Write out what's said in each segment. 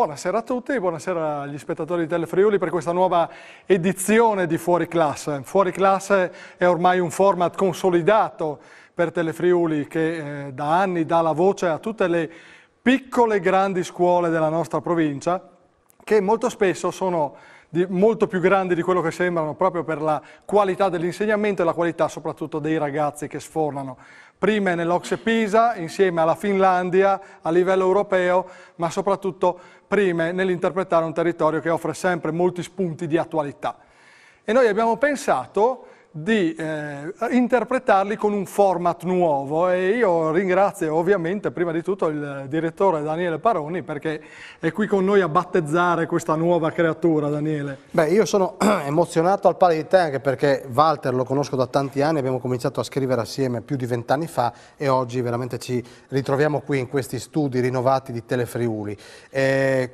Buonasera a tutti, buonasera agli spettatori di Telefriuli per questa nuova edizione di Fuori Classe. Fuori Classe è ormai un format consolidato per Telefriuli che eh, da anni dà la voce a tutte le piccole e grandi scuole della nostra provincia che molto spesso sono molto più grandi di quello che sembrano proprio per la qualità dell'insegnamento e la qualità soprattutto dei ragazzi che sfornano prime nell'Ocse Pisa insieme alla Finlandia a livello europeo, ma soprattutto prime nell'interpretare un territorio che offre sempre molti spunti di attualità. E noi abbiamo pensato di eh, interpretarli con un format nuovo e io ringrazio ovviamente prima di tutto il direttore Daniele Paroni perché è qui con noi a battezzare questa nuova creatura Daniele. Beh io sono emozionato al pari di te anche perché Walter lo conosco da tanti anni, abbiamo cominciato a scrivere assieme più di vent'anni fa e oggi veramente ci ritroviamo qui in questi studi rinnovati di Telefriuli.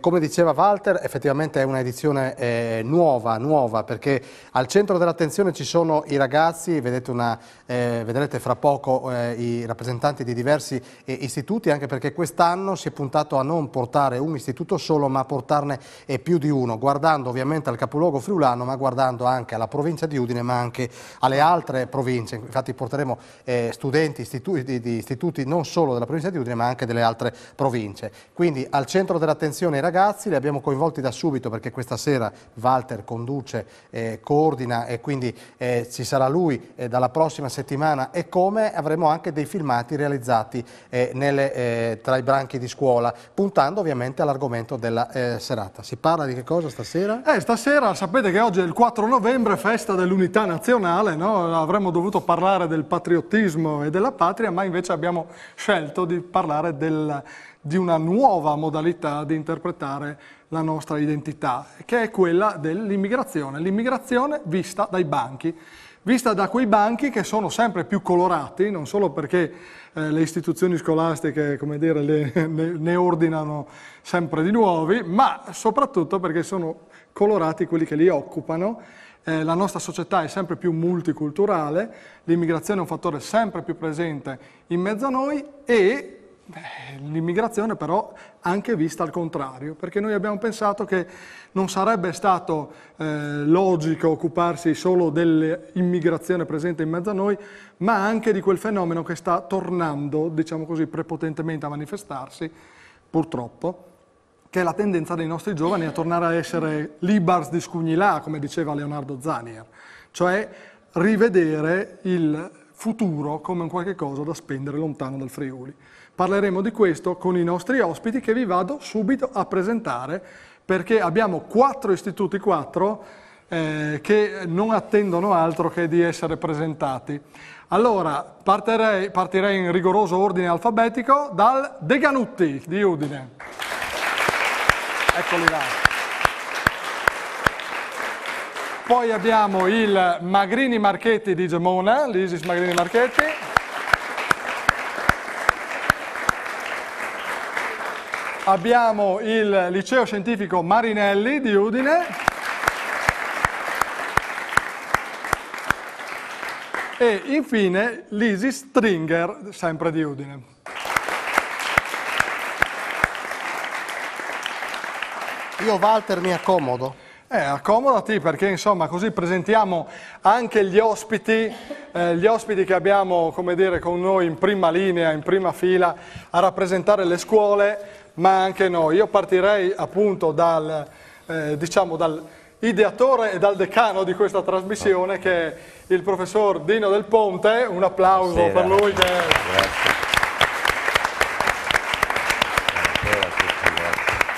Come diceva Walter effettivamente è un'edizione eh, nuova, nuova perché al centro dell'attenzione ci sono i ragazzi, una, eh, vedrete fra poco eh, i rappresentanti di diversi eh, istituti, anche perché quest'anno si è puntato a non portare un istituto solo, ma a portarne eh, più di uno, guardando ovviamente al capoluogo friulano, ma guardando anche alla provincia di Udine, ma anche alle altre province. Infatti porteremo eh, studenti istituti, di, di istituti non solo della provincia di Udine, ma anche delle altre province. Quindi al centro dell'attenzione i ragazzi, li abbiamo coinvolti da subito perché questa sera Walter conduce, eh, coordina e quindi ci sarà lui eh, dalla prossima settimana e come avremo anche dei filmati realizzati eh, nelle, eh, tra i branchi di scuola, puntando ovviamente all'argomento della serata. Si parla di che cosa stasera? Eh, stasera sapete che oggi è il 4 novembre, festa dell'unità nazionale, no? avremmo dovuto parlare del patriottismo e della patria, ma invece abbiamo scelto di parlare del, di una nuova modalità di interpretare la nostra identità, che è quella dell'immigrazione, l'immigrazione vista dai banchi vista da quei banchi che sono sempre più colorati, non solo perché eh, le istituzioni scolastiche dire, le, ne, ne, ordinano sempre di nuovi, ma soprattutto perché sono colorati quelli che li occupano. Eh, la nostra società è sempre più multiculturale, l'immigrazione è un fattore sempre più presente in mezzo a noi e L'immigrazione però anche vista al contrario, perché noi abbiamo pensato che non sarebbe stato eh, logico occuparsi solo dell'immigrazione presente in mezzo a noi, ma anche di quel fenomeno che sta tornando, diciamo così, prepotentemente a manifestarsi, purtroppo, che è la tendenza dei nostri giovani a tornare a essere libars di scugnilà, come diceva Leonardo Zanier, cioè rivedere il futuro come un qualche cosa da spendere lontano dal Friuli. Parleremo di questo con i nostri ospiti che vi vado subito a presentare perché abbiamo quattro istituti, quattro, eh, che non attendono altro che di essere presentati. Allora, partirei, partirei in rigoroso ordine alfabetico dal De Ganutti di Udine. Eccoli là. Poi abbiamo il Magrini Marchetti di Gemona, l'Isis Magrini Marchetti. Abbiamo il liceo scientifico Marinelli di Udine. E infine l'Isi Stringer, sempre di Udine. Io Walter mi accomodo. Eh, accomodati perché insomma così presentiamo anche gli ospiti, eh, gli ospiti che abbiamo come dire, con noi in prima linea, in prima fila a rappresentare le scuole ma anche noi. Io partirei appunto dal, eh, diciamo, dal ideatore e dal decano di questa trasmissione che è il professor Dino Del Ponte, un applauso Buonasera. per lui. Che... Grazie.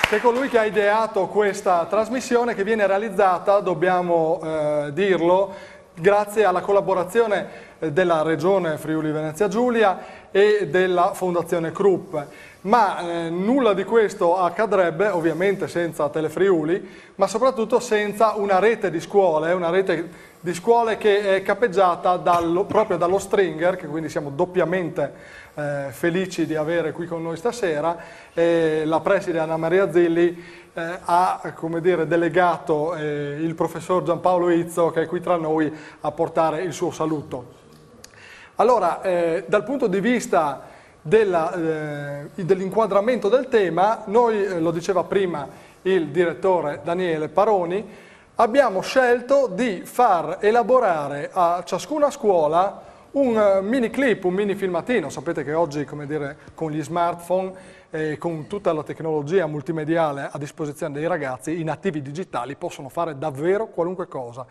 che è colui che ha ideato questa trasmissione che viene realizzata, dobbiamo eh, dirlo, grazie alla collaborazione della Regione Friuli Venezia Giulia e della Fondazione Krupp. Ma eh, nulla di questo accadrebbe ovviamente senza Telefriuli, ma soprattutto senza una rete di scuole, una rete di scuole che è capeggiata dallo, proprio dallo Stringer, che quindi siamo doppiamente eh, felici di avere qui con noi stasera, e la preside Anna Maria Zilli eh, ha dire, delegato eh, il professor Giampaolo Izzo che è qui tra noi a portare il suo saluto. Allora, eh, dal punto di vista eh, dell'inquadramento del tema, noi, eh, lo diceva prima il direttore Daniele Paroni, abbiamo scelto di far elaborare a ciascuna scuola un eh, mini clip, un mini filmatino. Sapete che oggi, dire, con gli smartphone e con tutta la tecnologia multimediale a disposizione dei ragazzi, i nativi digitali possono fare davvero qualunque cosa.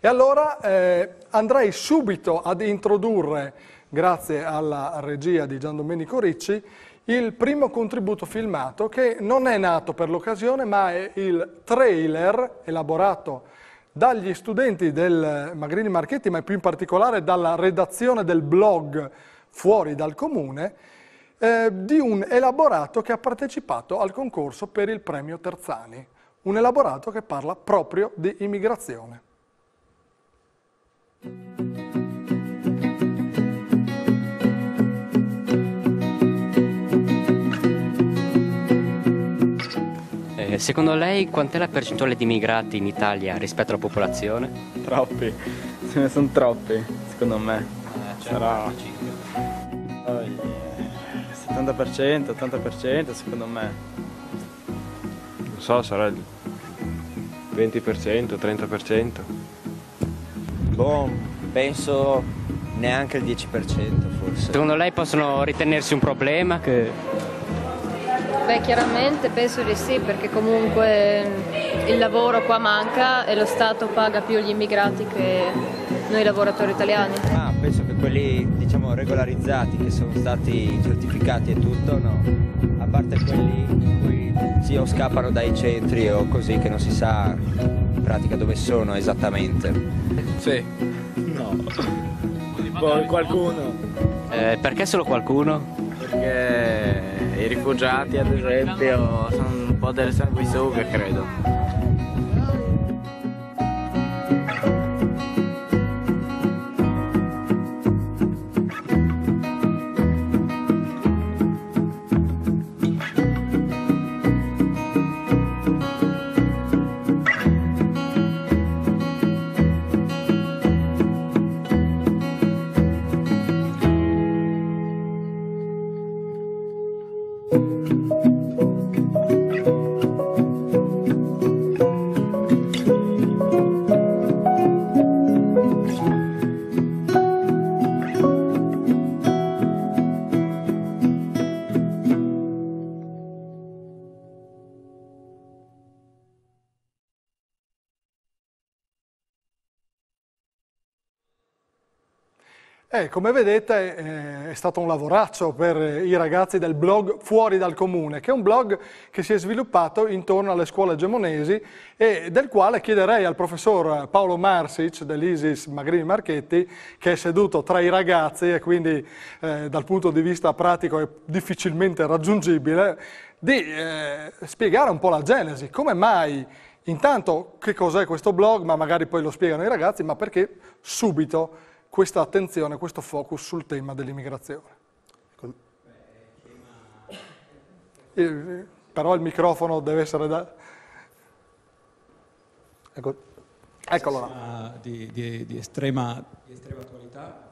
E allora eh, andrei subito ad introdurre grazie alla regia di Gian Domenico Ricci, il primo contributo filmato che non è nato per l'occasione ma è il trailer elaborato dagli studenti del Magrini Marchetti ma più in particolare dalla redazione del blog Fuori dal Comune eh, di un elaborato che ha partecipato al concorso per il premio Terzani, un elaborato che parla proprio di immigrazione. Secondo lei quant'è la percentuale di immigrati in Italia rispetto alla popolazione? Troppi, ce ne sono troppi, secondo me. Eh, cioè Sarà... Oh, yeah. 70%, 80% secondo me. Non so, sarà il 20%, 30%. Boh, penso neanche il 10% forse. Secondo lei possono ritenersi un problema che Beh, chiaramente penso di sì, perché comunque il lavoro qua manca e lo Stato paga più gli immigrati che noi lavoratori italiani. Ah, penso che quelli diciamo regolarizzati, che sono stati certificati e tutto, no. A parte quelli in cui sì, o scappano dai centri o così che non si sa in pratica dove sono esattamente. Sì. No. Boh, qualcuno. Eh, perché solo qualcuno? Perché i rifugiati ad esempio sono un po' delle sanguisughe credo. Eh, come vedete eh, è stato un lavoraccio per i ragazzi del blog Fuori dal Comune, che è un blog che si è sviluppato intorno alle scuole gemonesi e del quale chiederei al professor Paolo Marsic dell'ISIS Magrini Marchetti, che è seduto tra i ragazzi e quindi eh, dal punto di vista pratico è difficilmente raggiungibile, di eh, spiegare un po' la genesi, come mai intanto che cos'è questo blog, ma magari poi lo spiegano i ragazzi, ma perché subito questa attenzione, questo focus sul tema dell'immigrazione. Eh, però il microfono deve essere da... Ecco. Eccolo là. Di, di, di, estrema, di estrema attualità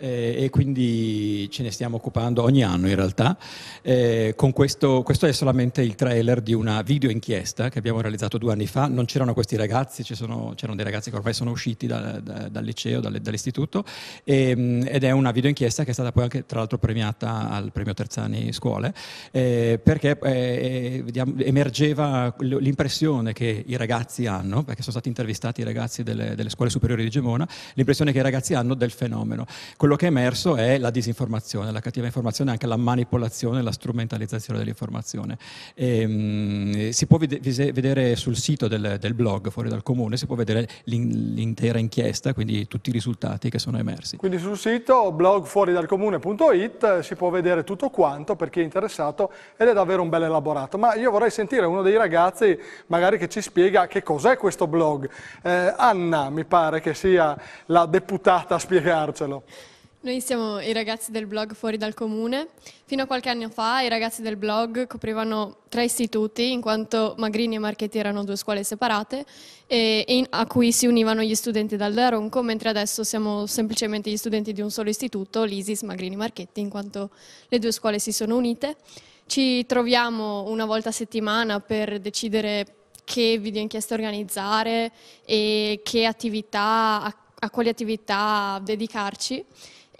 eh, e quindi ce ne stiamo occupando ogni anno in realtà. Eh, questo, questo è solamente il trailer di una video inchiesta che abbiamo realizzato due anni fa, non c'erano questi ragazzi, c'erano dei ragazzi che ormai sono usciti da, da, dal liceo, dall'istituto e, ehm, ed è una video inchiesta che è stata poi anche tra l'altro premiata al premio Terzani Scuole eh, perché eh, emergeva l'impressione che i ragazzi hanno, perché sono stati intervistati i ragazzi delle, delle scuole superiori di Gemona, l'impressione che i ragazzi hanno del fenomeno. Quello quello che è emerso è la disinformazione, la cattiva informazione, anche la manipolazione, la strumentalizzazione dell'informazione. Ehm, si può vedere sul sito del, del, blog Fuori dal Comune, si può vedere l'intera inchiesta, quindi tutti i risultati che sono emersi. Quindi sul sito blogfuoridalcomune.it si può vedere tutto quanto per chi è interessato ed è davvero un bel elaborato. Ma io vorrei sentire uno dei ragazzi magari che ci spiega che cos'è questo blog. Eh, Anna mi pare che sia la deputata a spiegarcelo. Noi siamo i ragazzi del blog Fuori dal Comune. Fino a qualche anno fa i ragazzi del blog coprivano tre istituti, in quanto Magrini e Marchetti erano due scuole separate, e, in, a cui si univano gli studenti dal Ronco, mentre adesso siamo semplicemente gli studenti di un solo istituto, l'ISIS Magrini Marchetti, in quanto le due scuole si sono unite. Ci troviamo una volta a settimana per decidere che video inchieste organizzare e che attività, a, a quali attività dedicarci.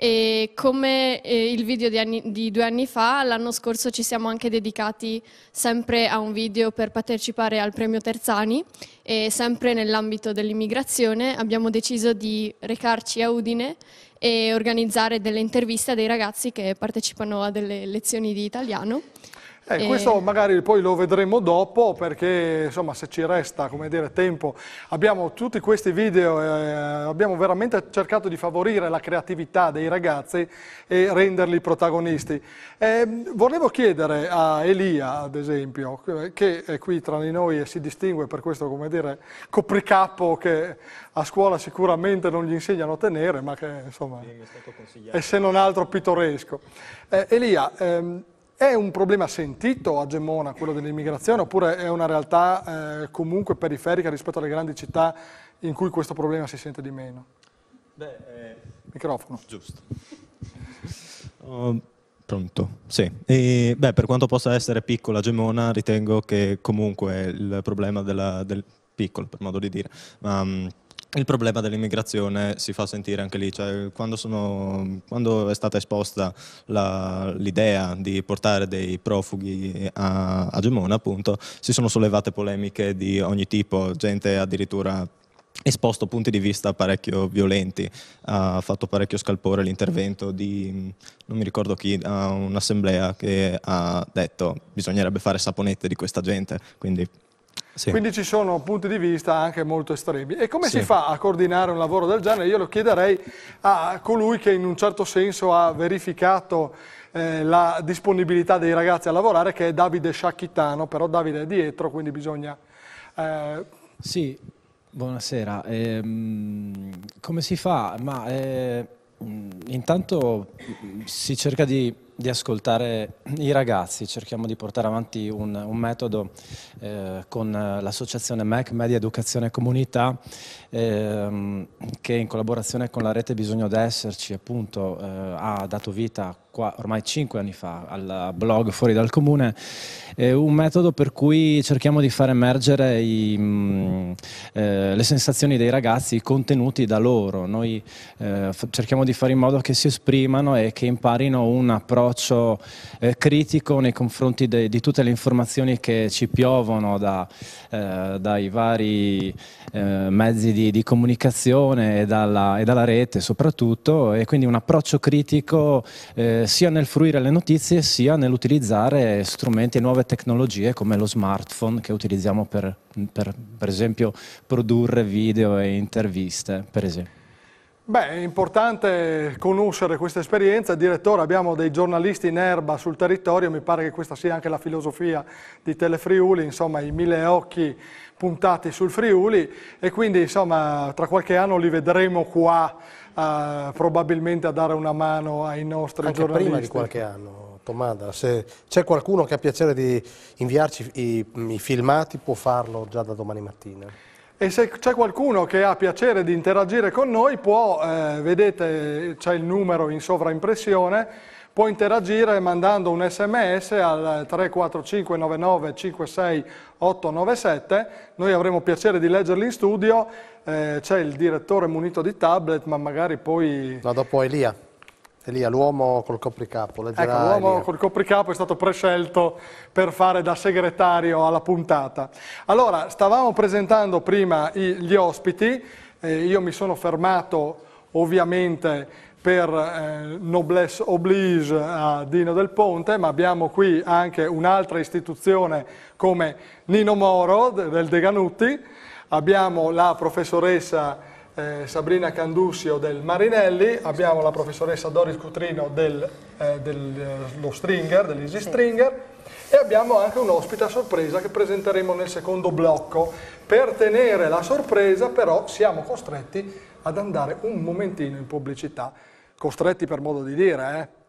E come eh, il video di, anni, di, due anni fa, l'anno scorso ci siamo anche dedicati sempre a un video per partecipare al premio Terzani e sempre nell'ambito dell'immigrazione abbiamo deciso di recarci a Udine e organizzare delle interviste a dei ragazzi che partecipano a delle lezioni di italiano. Eh, questo magari poi lo vedremo dopo perché insomma se ci resta come dire, tempo abbiamo tutti questi video, eh, abbiamo veramente cercato di favorire la creatività dei ragazzi e renderli protagonisti. Eh, volevo chiedere a Elia ad esempio che è qui tra di noi e si distingue per questo come dire copricapo che a scuola sicuramente non gli insegnano a tenere ma che insomma è se non altro pittoresco. Eh, Elia, ehm, è un problema sentito a Gemona quello dell'immigrazione oppure è una realtà eh, comunque periferica rispetto alle grandi città in cui questo problema si sente di meno? Beh, eh, Microfono. Giusto. Uh, pronto, sì. E, beh, per quanto possa essere piccola Gemona, ritengo che comunque il problema della, del piccolo, per modo di dire, um, il problema dell'immigrazione si fa sentire anche lì, cioè, quando, sono, quando, è stata esposta l'idea di portare dei profughi a, a Gemona, appunto, si sono sollevate polemiche di ogni tipo, gente addirittura esposto punti di vista parecchio violenti, ha fatto parecchio scalpore l'intervento di, non mi ricordo chi, un'assemblea che ha detto bisognerebbe fare saponette di questa gente, quindi sì. Quindi ci sono punti di vista anche molto estremi. E come sì. si fa a coordinare un lavoro del genere? Io lo chiederei a colui che in un certo senso ha verificato eh, la disponibilità dei ragazzi a lavorare, che è Davide Sciacchitano, però Davide è dietro, quindi bisogna... Eh... Sì, buonasera. Ehm, come si fa? Ma, eh, intanto si cerca di di ascoltare i ragazzi, cerchiamo di portare avanti un, un metodo eh, con l'associazione MEC, Media Educazione e Comunità, ehm, che in collaborazione con la rete Bisogno d'Esserci appunto eh, ha dato vita qua, ormai cinque anni fa al blog Fuori dal Comune, è un metodo per cui cerchiamo di far emergere i, mh, mm, eh, le sensazioni dei ragazzi, i contenuti da loro. Noi eh, cerchiamo di fare in modo che si esprimano e che imparino un approccio eh, critico nei confronti de, di tutte le informazioni che ci piovono da, eh, dai vari eh, mezzi di, di comunicazione e dalla, e dalla, rete soprattutto e quindi un approccio critico eh, sia nel fruire le notizie sia nell'utilizzare strumenti e nuove tecnologie come lo smartphone che utilizziamo per, per, per esempio produrre video e interviste per esempio. Beh, è importante conoscere questa esperienza. Direttore, abbiamo dei giornalisti in erba sul territorio, mi pare che questa sia anche la filosofia di Telefriuli, insomma i mille occhi puntati sul Friuli e quindi insomma tra qualche anno li vedremo qua uh, probabilmente a dare una mano ai nostri anche giornalisti. prima di qualche anno, Tomada, se c'è qualcuno che ha piacere di inviarci i, i filmati può farlo già da domani mattina. E se c'è qualcuno che ha piacere di interagire con noi può, eh, vedete c'è il numero in sovraimpressione, può interagire mandando un sms al 34599 56897, noi avremo piacere di leggerli in studio, eh, c'è il direttore munito di tablet ma magari poi... No, dopo Elia. Elia, l'uomo col copricapo. Ecco, l'uomo col copricapo è stato prescelto per fare da segretario alla puntata. Allora, stavamo presentando prima gli ospiti, eh, io mi sono fermato ovviamente per eh, noblesse oblige a Dino del Ponte, ma abbiamo qui anche un'altra istituzione come Nino Moro del Deganutti, abbiamo la professoressa eh, Sabrina Candussio del Marinelli, abbiamo la professoressa Doris Cutrino dello eh, del, eh, Stringer, dell'Easy Stringer, e abbiamo anche un ospite a sorpresa che presenteremo nel secondo blocco. Per tenere la sorpresa però siamo costretti ad andare un momentino in pubblicità, costretti per modo di dire, eh?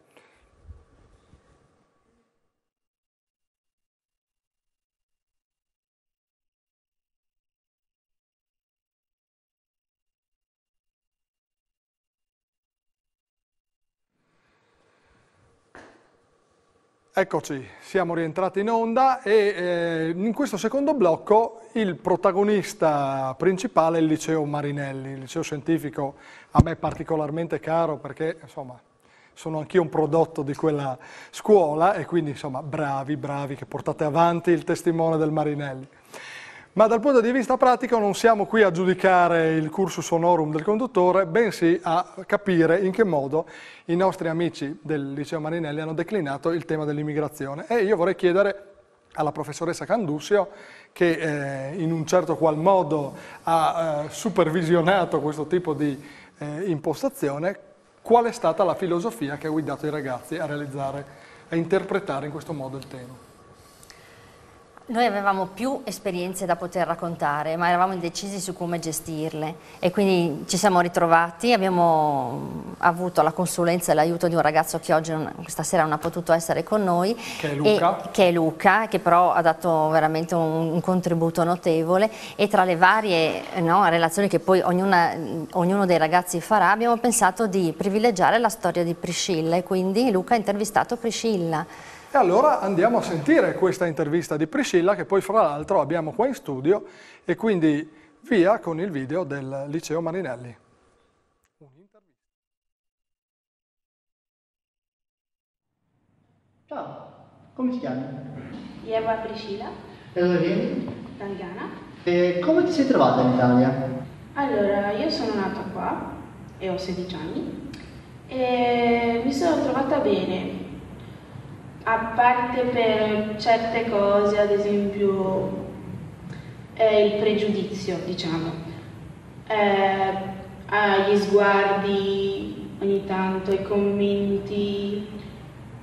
Eccoci, siamo rientrati in onda e eh, in questo secondo blocco il protagonista principale è il liceo Marinelli, il liceo scientifico a me particolarmente caro perché insomma sono anch'io un prodotto di quella scuola e quindi insomma bravi, bravi che portate avanti il testimone del Marinelli. Ma dal punto di vista pratico non siamo qui a giudicare il cursus honorum del conduttore, bensì a capire in che modo i nostri amici del Liceo Marinelli hanno declinato il tema dell'immigrazione. E io vorrei chiedere alla professoressa Candussio, che eh, in un certo qual modo ha eh, supervisionato questo tipo di eh, impostazione, qual è stata la filosofia che ha guidato i ragazzi a realizzare, a interpretare in questo modo il tema. Noi avevamo più esperienze da poter raccontare, ma eravamo indecisi su come gestirle. E quindi ci siamo ritrovati, abbiamo avuto la consulenza e l'aiuto di un ragazzo che oggi non, stasera non ha potuto essere con noi, che è Luca, e, che, è Luca, che però ha dato veramente un, un contributo notevole. E tra le varie no, relazioni che poi ognuna, ognuno dei ragazzi farà abbiamo pensato di privilegiare la storia di Priscilla. E quindi Luca ha intervistato Priscilla. E allora andiamo a sentire questa intervista di Priscilla che poi fra l'altro abbiamo qua in studio e quindi via con il video del Liceo Marinelli. Ciao, come ti chiami? Eva Priscilla. E dove vieni? Milano. E come ti sei trovata in Italia? Allora, io sono nata qua e ho 16 anni e mi sono trovata bene a parte per certe cose, ad esempio il pregiudizio, diciamo, eh, agli sguardi ogni tanto, i commenti,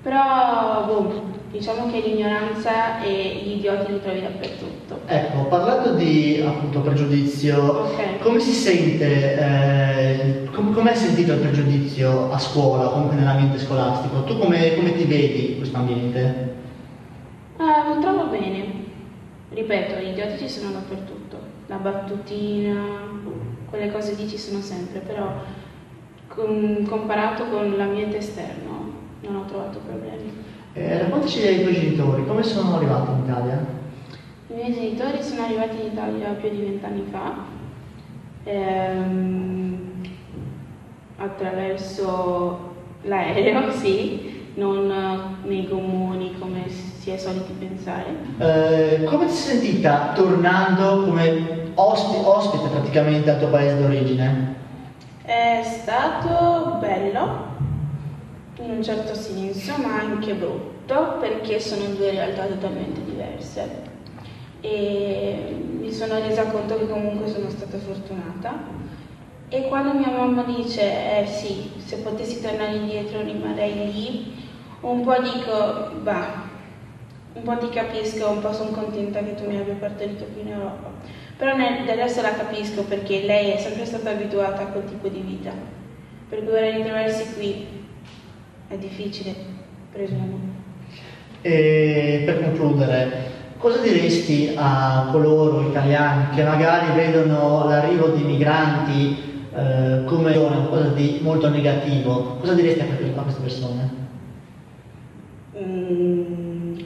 però boh, diciamo che l'ignoranza e gli idioti li trovi dappertutto. Ecco, parlando di appunto pregiudizio, okay. come si sente, eh, com- come hai sentito il pregiudizio a scuola, comunque nell'ambiente scolastico? Tu come, come ti vedi in questo ambiente? Eh, lo trovo bene. Ripeto, gli idioti ci sono dappertutto. La battutina, quelle cose lì ci sono sempre, però con, comparato con l'ambiente esterno non ho trovato problemi. Eh, raccontaci dei tuoi genitori, come sono arrivati in Italia? I miei genitori sono arrivati in Italia più di vent'anni fa, ehm, attraverso l'aereo, sì, non nei gommoni come si è soliti pensare. Eh, come ti sei sentita tornando come ospite, ospite praticamente al tuo paese d'origine? È stato bello, in un certo senso, ma anche brutto, perché sono due realtà totalmente diverse. E mi sono resa conto che comunque sono stata fortunata. E quando mia mamma dice, eh sì, se potessi tornare indietro rimarrei lì, un po' dico, bah, un po' ti capisco, un po' sono contenta che tu mi abbia partorito qui in Europa. Però nel, adesso la capisco perché lei è sempre stata abituata a quel tipo di vita. Per cui ora ritrovarsi qui è difficile, presumo. E per concludere, cosa diresti a coloro italiani che magari vedono l'arrivo di migranti eh, come qualcosa di molto negativo? Cosa diresti a queste persone? Mm,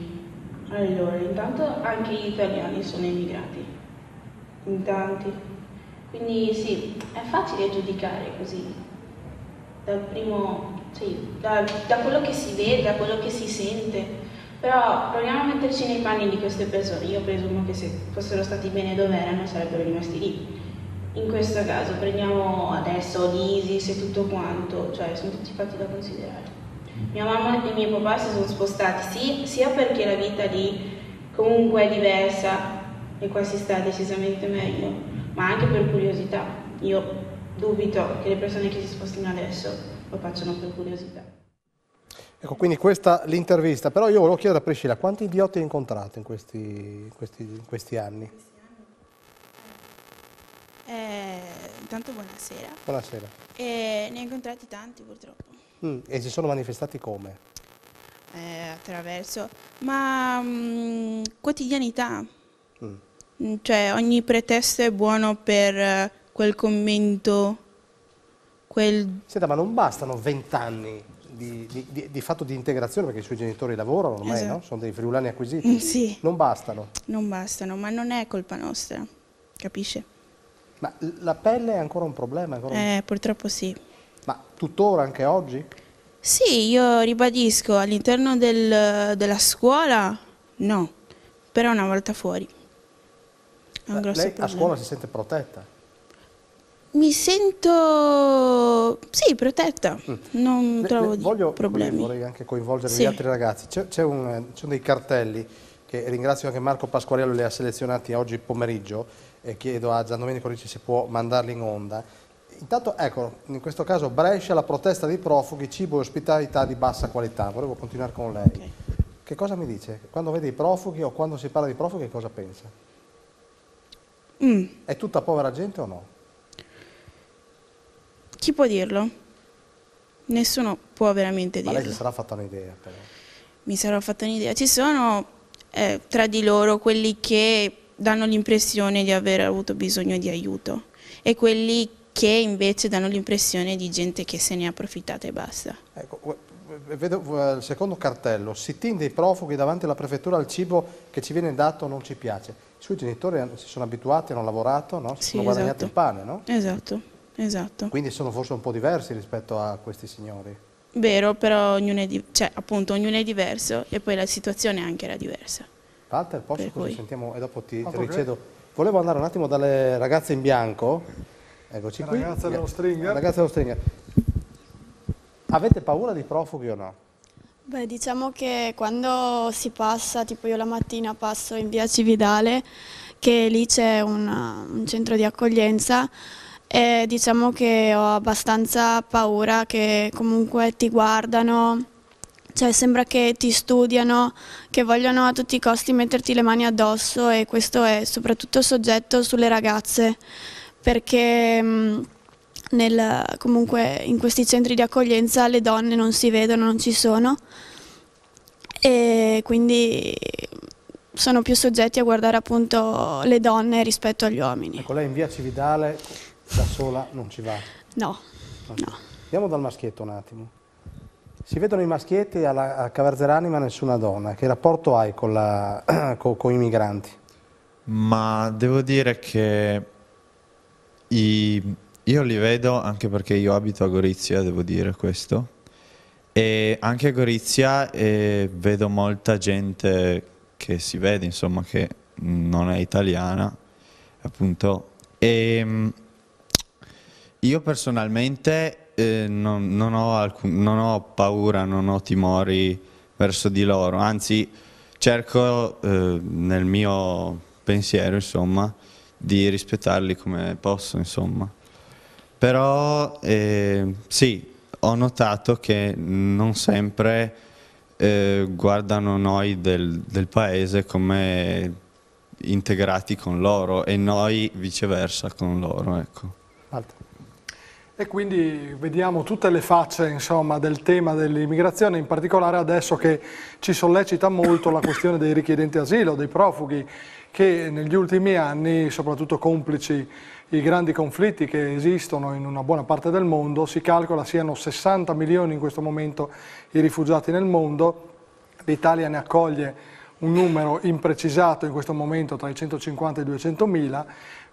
allora, intanto anche gli italiani sono immigrati, in tanti. Quindi sì, è facile giudicare così, dal primo sì, da, da, quello che si vede, da quello che si sente, però proviamo a metterci nei panni di queste persone, io presumo che se fossero stati bene dove erano sarebbero rimasti lì, in questo caso prendiamo adesso l'ISIS e tutto quanto, cioè sono tutti fatti da considerare. Mia mamma e mio papà si sono spostati sì, sia perché la vita lì comunque è diversa e qua si sta decisamente meglio, ma anche per curiosità. Io dubito che le persone che si spostino adesso lo facciano per curiosità. Ecco, quindi questa l'intervista, però io volevo chiedere a Priscilla, quanti idioti hai incontrato in questi, in questi, in questi anni? Eh, intanto buonasera. Buonasera. E ne ho incontrati tanti purtroppo. Mm, e si sono manifestati come? Eh, attraverso, ma mm, quotidianità. Mm. Mm, Cioè ogni pretesto è buono per eh, quel commento, quel... Senta, ma non bastano vent'anni di, di, di, fatto di integrazione, perché i suoi genitori lavorano ormai, Esatto. no? Sono dei friulani acquisiti. Mm, sì. Non bastano. Non bastano, ma non è colpa nostra, capisce? Ma la pelle è ancora un problema? ancora un- Eh, purtroppo sì. Ma tuttora, anche oggi? Sì, io ribadisco, all'interno del- della scuola no, però una volta fuori. È un grosso Lei a problema. scuola si sente protetta? Mi sento, sì, protetta, non Le- trovo le- voglio, problemi. Vorrei anche coinvolgere Sì. gli altri ragazzi. C'è, dei cartelli che ringrazio anche Marco Pasquariello, li ha selezionati oggi pomeriggio e chiedo a Gian Domenico Ricci se può mandarli in onda. Intanto, ecco, in questo caso Brescia, la protesta dei profughi, cibo e ospitalità di bassa qualità. Volevo continuare con lei. Che cosa mi dice? Quando vede i profughi o quando si parla di profughi, cosa pensa? Mm, È tutta povera gente o no? Chi può dirlo? Nessuno può veramente Ma lei dirlo. si sarà fatta un'idea, però. Mi sarò fatta un'idea. Ci sono eh, tra di loro quelli che danno l'impressione di aver avuto bisogno di aiuto e quelli che invece danno l'impressione di gente che se ne è approfittata e basta. Ecco, vedo il secondo cartello, sit-in dei profughi davanti alla prefettura al cibo che ci viene dato non ci piace. I suoi genitori si sono abituati, hanno lavorato, no? si Sì, sono guadagnati esatto. il pane, no? Esatto, esatto. Quindi sono forse un po' diversi rispetto a questi signori. Vero, però ognuno è, di- cioè, appunto, ognuno è diverso e poi la situazione anche era diversa. Walter, posso così cui. sentiamo e dopo ti, ti Altro che. ricedo. Volevo andare un attimo dalle ragazze in bianco. Eccoci qui. Ragazze dello Stringer. Ragazze dello Stringer. Avete paura di profughi o no? Beh, diciamo che quando si passa, tipo io la mattina passo in via Cividale, che lì c'è un centro di accoglienza, e diciamo che ho abbastanza paura che comunque ti guardano, cioè sembra che ti studiano, che vogliono a tutti i costi metterti le mani addosso e questo è soprattutto soggetto sulle ragazze, perché... mh, nel- comunque in questi centri di accoglienza le donne non si vedono, non ci sono e quindi sono più soggetti a guardare appunto le donne rispetto agli uomini. Ecco, lei in via Cividale da sola non ci va. No, Andiamo dal maschietto un attimo. Si vedono i maschietti alla, a Caverzerani ma nessuna donna. Che rapporto hai con, la- co- con i migranti? Ma devo dire che i- io li vedo anche perché io abito a Gorizia, devo dire questo. E anche a Gorizia eh, vedo molta gente che si vede, insomma, che non è italiana, appunto. E mm, io personalmente eh, non, non ho alcun- non ho paura, non ho timori verso di loro, anzi cerco eh, nel mio pensiero, insomma, di rispettarli come posso, insomma. Però eh, sì, ho notato che non sempre eh, guardano noi del, del paese come integrati con loro e noi viceversa con loro, ecco. E quindi vediamo tutte le facce insomma, del tema dell'immigrazione, in particolare adesso che ci sollecita molto la questione dei richiedenti asilo, dei profughi, che negli ultimi anni, soprattutto complici i grandi conflitti che esistono in una buona parte del mondo, si calcola siano 60 milioni in questo momento i rifugiati nel mondo, l'Italia ne accoglie un numero imprecisato in questo momento tra i 150 e i 200 mila,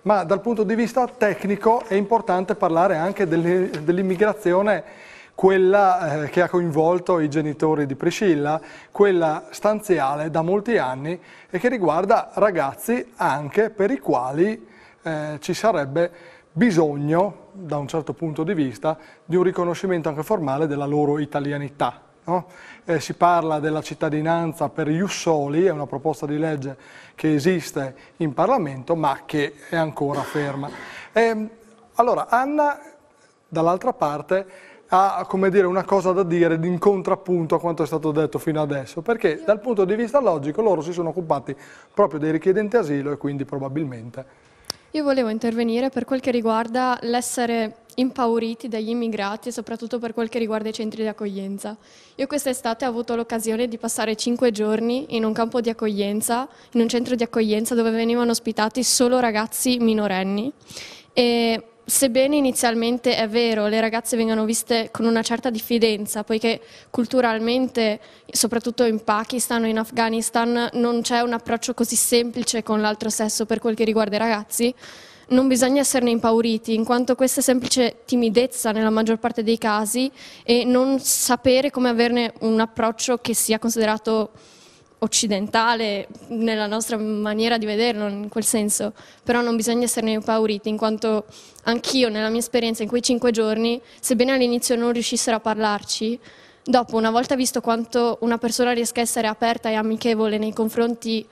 ma dal punto di vista tecnico è importante parlare anche dell'immigrazione, quella eh, che ha coinvolto i genitori di Priscilla, quella stanziale da molti anni e che riguarda ragazzi anche per i quali eh, ci sarebbe bisogno, da un certo punto di vista, di un riconoscimento anche formale della loro italianità. No? Eh, si parla della cittadinanza per Ius Soli, è una proposta di legge che esiste in Parlamento ma che è ancora ferma. Eh, allora, Anna, dall'altra parte, ha come dire, una cosa da dire in contrappunto a quanto è stato detto fino adesso, perché dal punto di vista logico loro si sono occupati proprio dei richiedenti asilo e quindi probabilmente... Io volevo intervenire per quel che riguarda l'essere impauriti dagli immigrati soprattutto per quel che riguarda i centri di accoglienza. Io quest'estate ho avuto l'occasione di passare cinque giorni in un campo di accoglienza, in un centro di accoglienza dove venivano ospitati solo ragazzi minorenni e sebbene inizialmente è vero, le ragazze vengano viste con una certa diffidenza, poiché culturalmente, soprattutto in Pakistan o in Afghanistan, non c'è un approccio così semplice con l'altro sesso per quel che riguarda i ragazzi, non bisogna esserne impauriti, in quanto questa è semplice timidezza nella maggior parte dei casi e non sapere come averne un approccio che sia considerato occidentale nella nostra maniera di vederlo in quel senso, però non bisogna esserne impauriti in quanto anch'io nella mia esperienza in quei cinque giorni, sebbene all'inizio non riuscissero a parlarci, dopo una volta visto quanto una persona riesca a essere aperta e amichevole nei confronti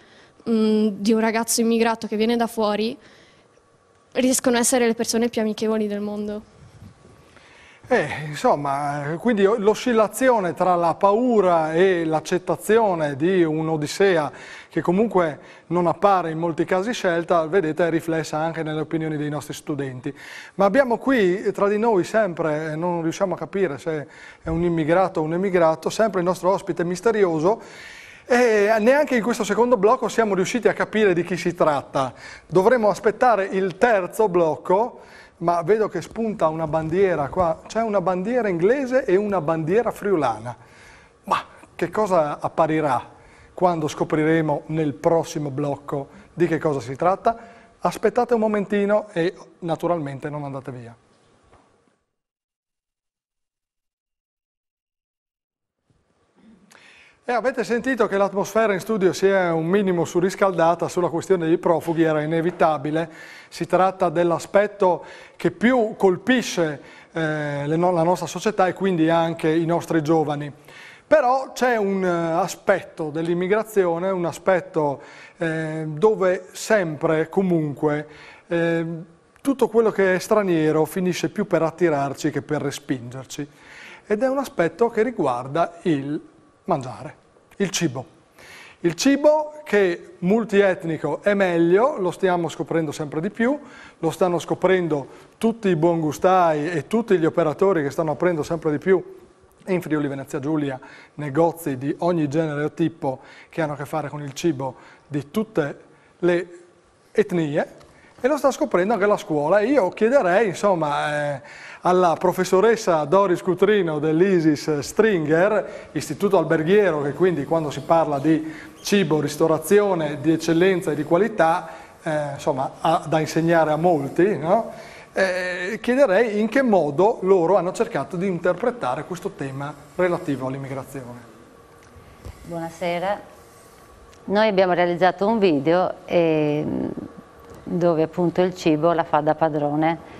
mh, di un ragazzo immigrato che viene da fuori, riescono a essere le persone più amichevoli del mondo. Eh, insomma, quindi l'oscillazione tra la paura e l'accettazione di un'odissea che comunque non appare in molti casi scelta, vedete, è riflessa anche nelle opinioni dei nostri studenti. Ma abbiamo qui tra di noi sempre, non riusciamo a capire se è un immigrato o un emigrato, sempre il nostro ospite misterioso e neanche in questo secondo blocco siamo riusciti a capire di chi si tratta. Dovremo aspettare il terzo blocco ma vedo che spunta una bandiera qua, c'è una bandiera inglese e una bandiera friulana. Ma che cosa apparirà quando scopriremo nel prossimo blocco di che cosa si tratta? Aspettate un momentino e naturalmente non andate via. E avete sentito che l'atmosfera in studio si è un minimo surriscaldata sulla questione dei profughi, era inevitabile. Si tratta dell'aspetto che più colpisce eh, no la nostra società e quindi anche i nostri giovani. Però c'è un uh, aspetto dell'immigrazione, un aspetto eh, dove sempre, comunque, eh, tutto quello che è straniero finisce più per attirarci che per respingerci. Ed è un aspetto che riguarda il mangiare, il cibo. Il cibo che multietnico è meglio, lo stiamo scoprendo sempre di più, lo stanno scoprendo tutti i buon gustai e tutti gli operatori che stanno aprendo sempre di più in Friuli Venezia Giulia negozi di ogni genere o tipo che hanno a che fare con il cibo di tutte le etnie e lo sta scoprendo anche la scuola. Io chiederei, insomma, eh, alla professoressa Doris Cutrino dell'ISIS Stringer, istituto alberghiero, che quindi quando si parla di cibo, ristorazione di eccellenza e di qualità, eh, insomma, ha da insegnare a molti, no? eh, chiederei in che modo loro hanno cercato di interpretare questo tema relativo all'immigrazione. Buonasera, noi abbiamo realizzato un video e dove appunto il cibo la fa da padrone.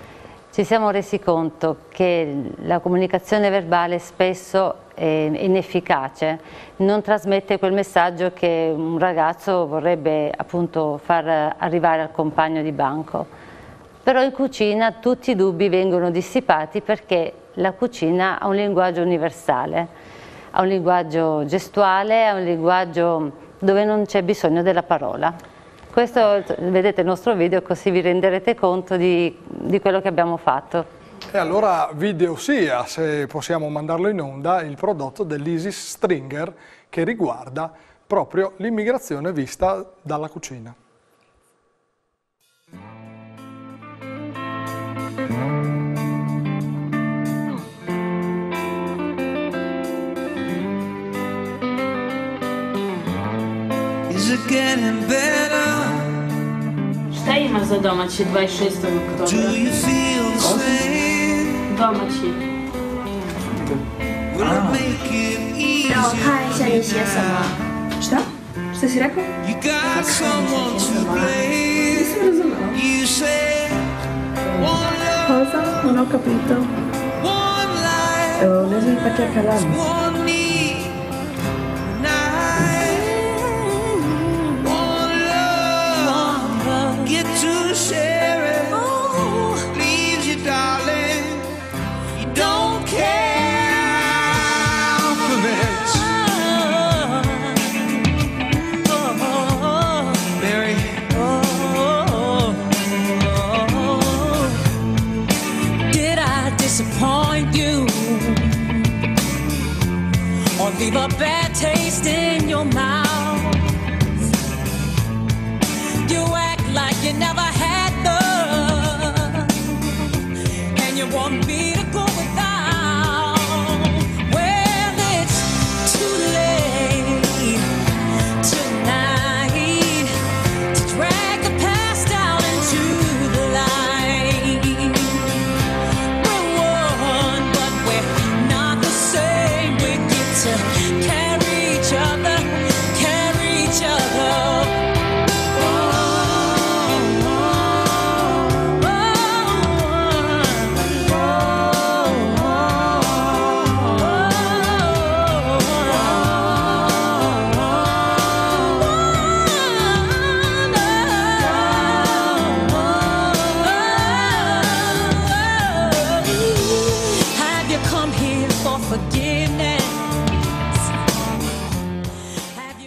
Ci siamo resi conto che la comunicazione verbale spesso è inefficace, non trasmette quel messaggio che un ragazzo vorrebbe appunto far arrivare al compagno di banco. Però in cucina tutti i dubbi vengono dissipati perché la cucina ha un linguaggio universale, ha un linguaggio gestuale, ha un linguaggio dove non c'è bisogno della parola. Questo vedete il nostro video così vi renderete conto di, di quello che abbiamo fatto. E allora video sia, se possiamo mandarlo in onda, il prodotto dell'Isis Stringer che riguarda proprio l'immigrazione vista dalla cucina. Is it getting better? Stajemy za doma ci 26 oktobra. Doma ci. No, Kaja się nie śmieje sama. Co? Co ty rzekł? Tak, nie sama. Nie zrozumiałam. Pauza, ono capito. Lezę takie kalamy. Never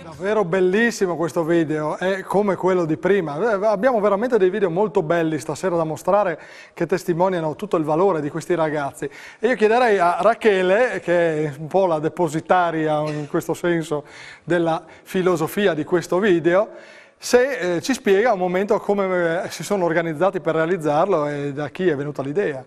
Davvero bellissimo questo video, è come quello di prima. Eh, Abbiamo veramente dei video molto belli stasera da mostrare che testimoniano tutto il valore di questi ragazzi. E io chiederei a Rachele, che è un po' la depositaria in questo senso della filosofia di questo video, se eh, ci spiega un momento come eh, si sono organizzati per realizzarlo e da chi è venuta l'idea.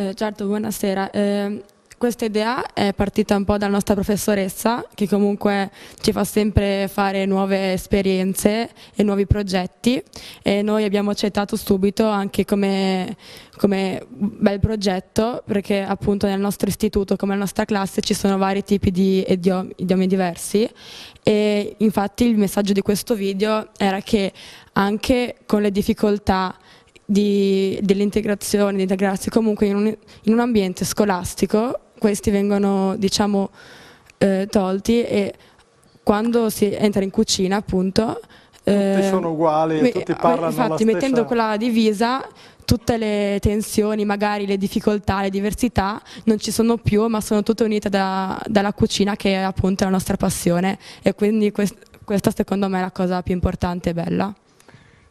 Eh, certo, buonasera. Eh, questa idea è partita un po' dalla nostra professoressa, che comunque ci fa sempre fare nuove esperienze e nuovi progetti e noi abbiamo accettato subito anche come, come bel progetto, perché appunto nel nostro istituto, come nella nostra classe, ci sono vari tipi di idiom- idiomi diversi e infatti il messaggio di questo video era che anche con le difficoltà di- dell'integrazione, di integrarsi comunque in un, in un ambiente scolastico, questi vengono diciamo eh, tolti e quando si entra in cucina appunto Tutti eh, sono uguali me- tutti eh, parlano la infatti stessa... mettendo quella divisa tutte le tensioni, magari le difficoltà, le diversità non ci sono più ma sono tutte unite da- dalla cucina che è appunto la nostra passione e quindi quest- questa secondo me è la cosa più importante e bella.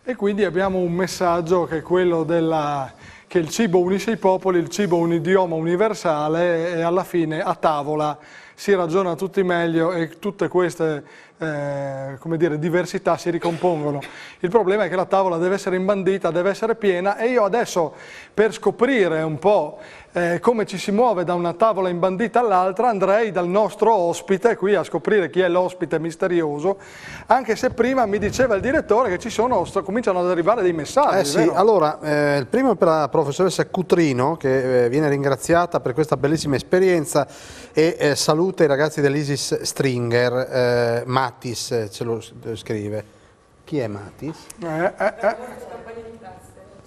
E quindi abbiamo un messaggio che è quello della, che il cibo unisce i popoli, il cibo è un idioma universale e alla fine a tavola si ragiona tutti meglio e tutte queste eh, dire, diversità si ricompongono. Il problema è che la tavola deve essere imbandita, deve essere piena e io adesso per scoprire un po' eh, come ci si muove da una tavola imbandita all'altra andrei dal nostro ospite qui a scoprire chi è l'ospite misterioso, anche se prima mi diceva il direttore che ci sono, sto- cominciano ad arrivare dei messaggi. Eh sì, vero? allora, eh, il primo è per la professoressa Cutrino che eh, viene ringraziata per questa bellissima esperienza e eh, saluta i ragazzi dell'Isis Stringer, eh, Mattis eh, ce lo scrive. Chi è Mattis? Eh, eh, eh.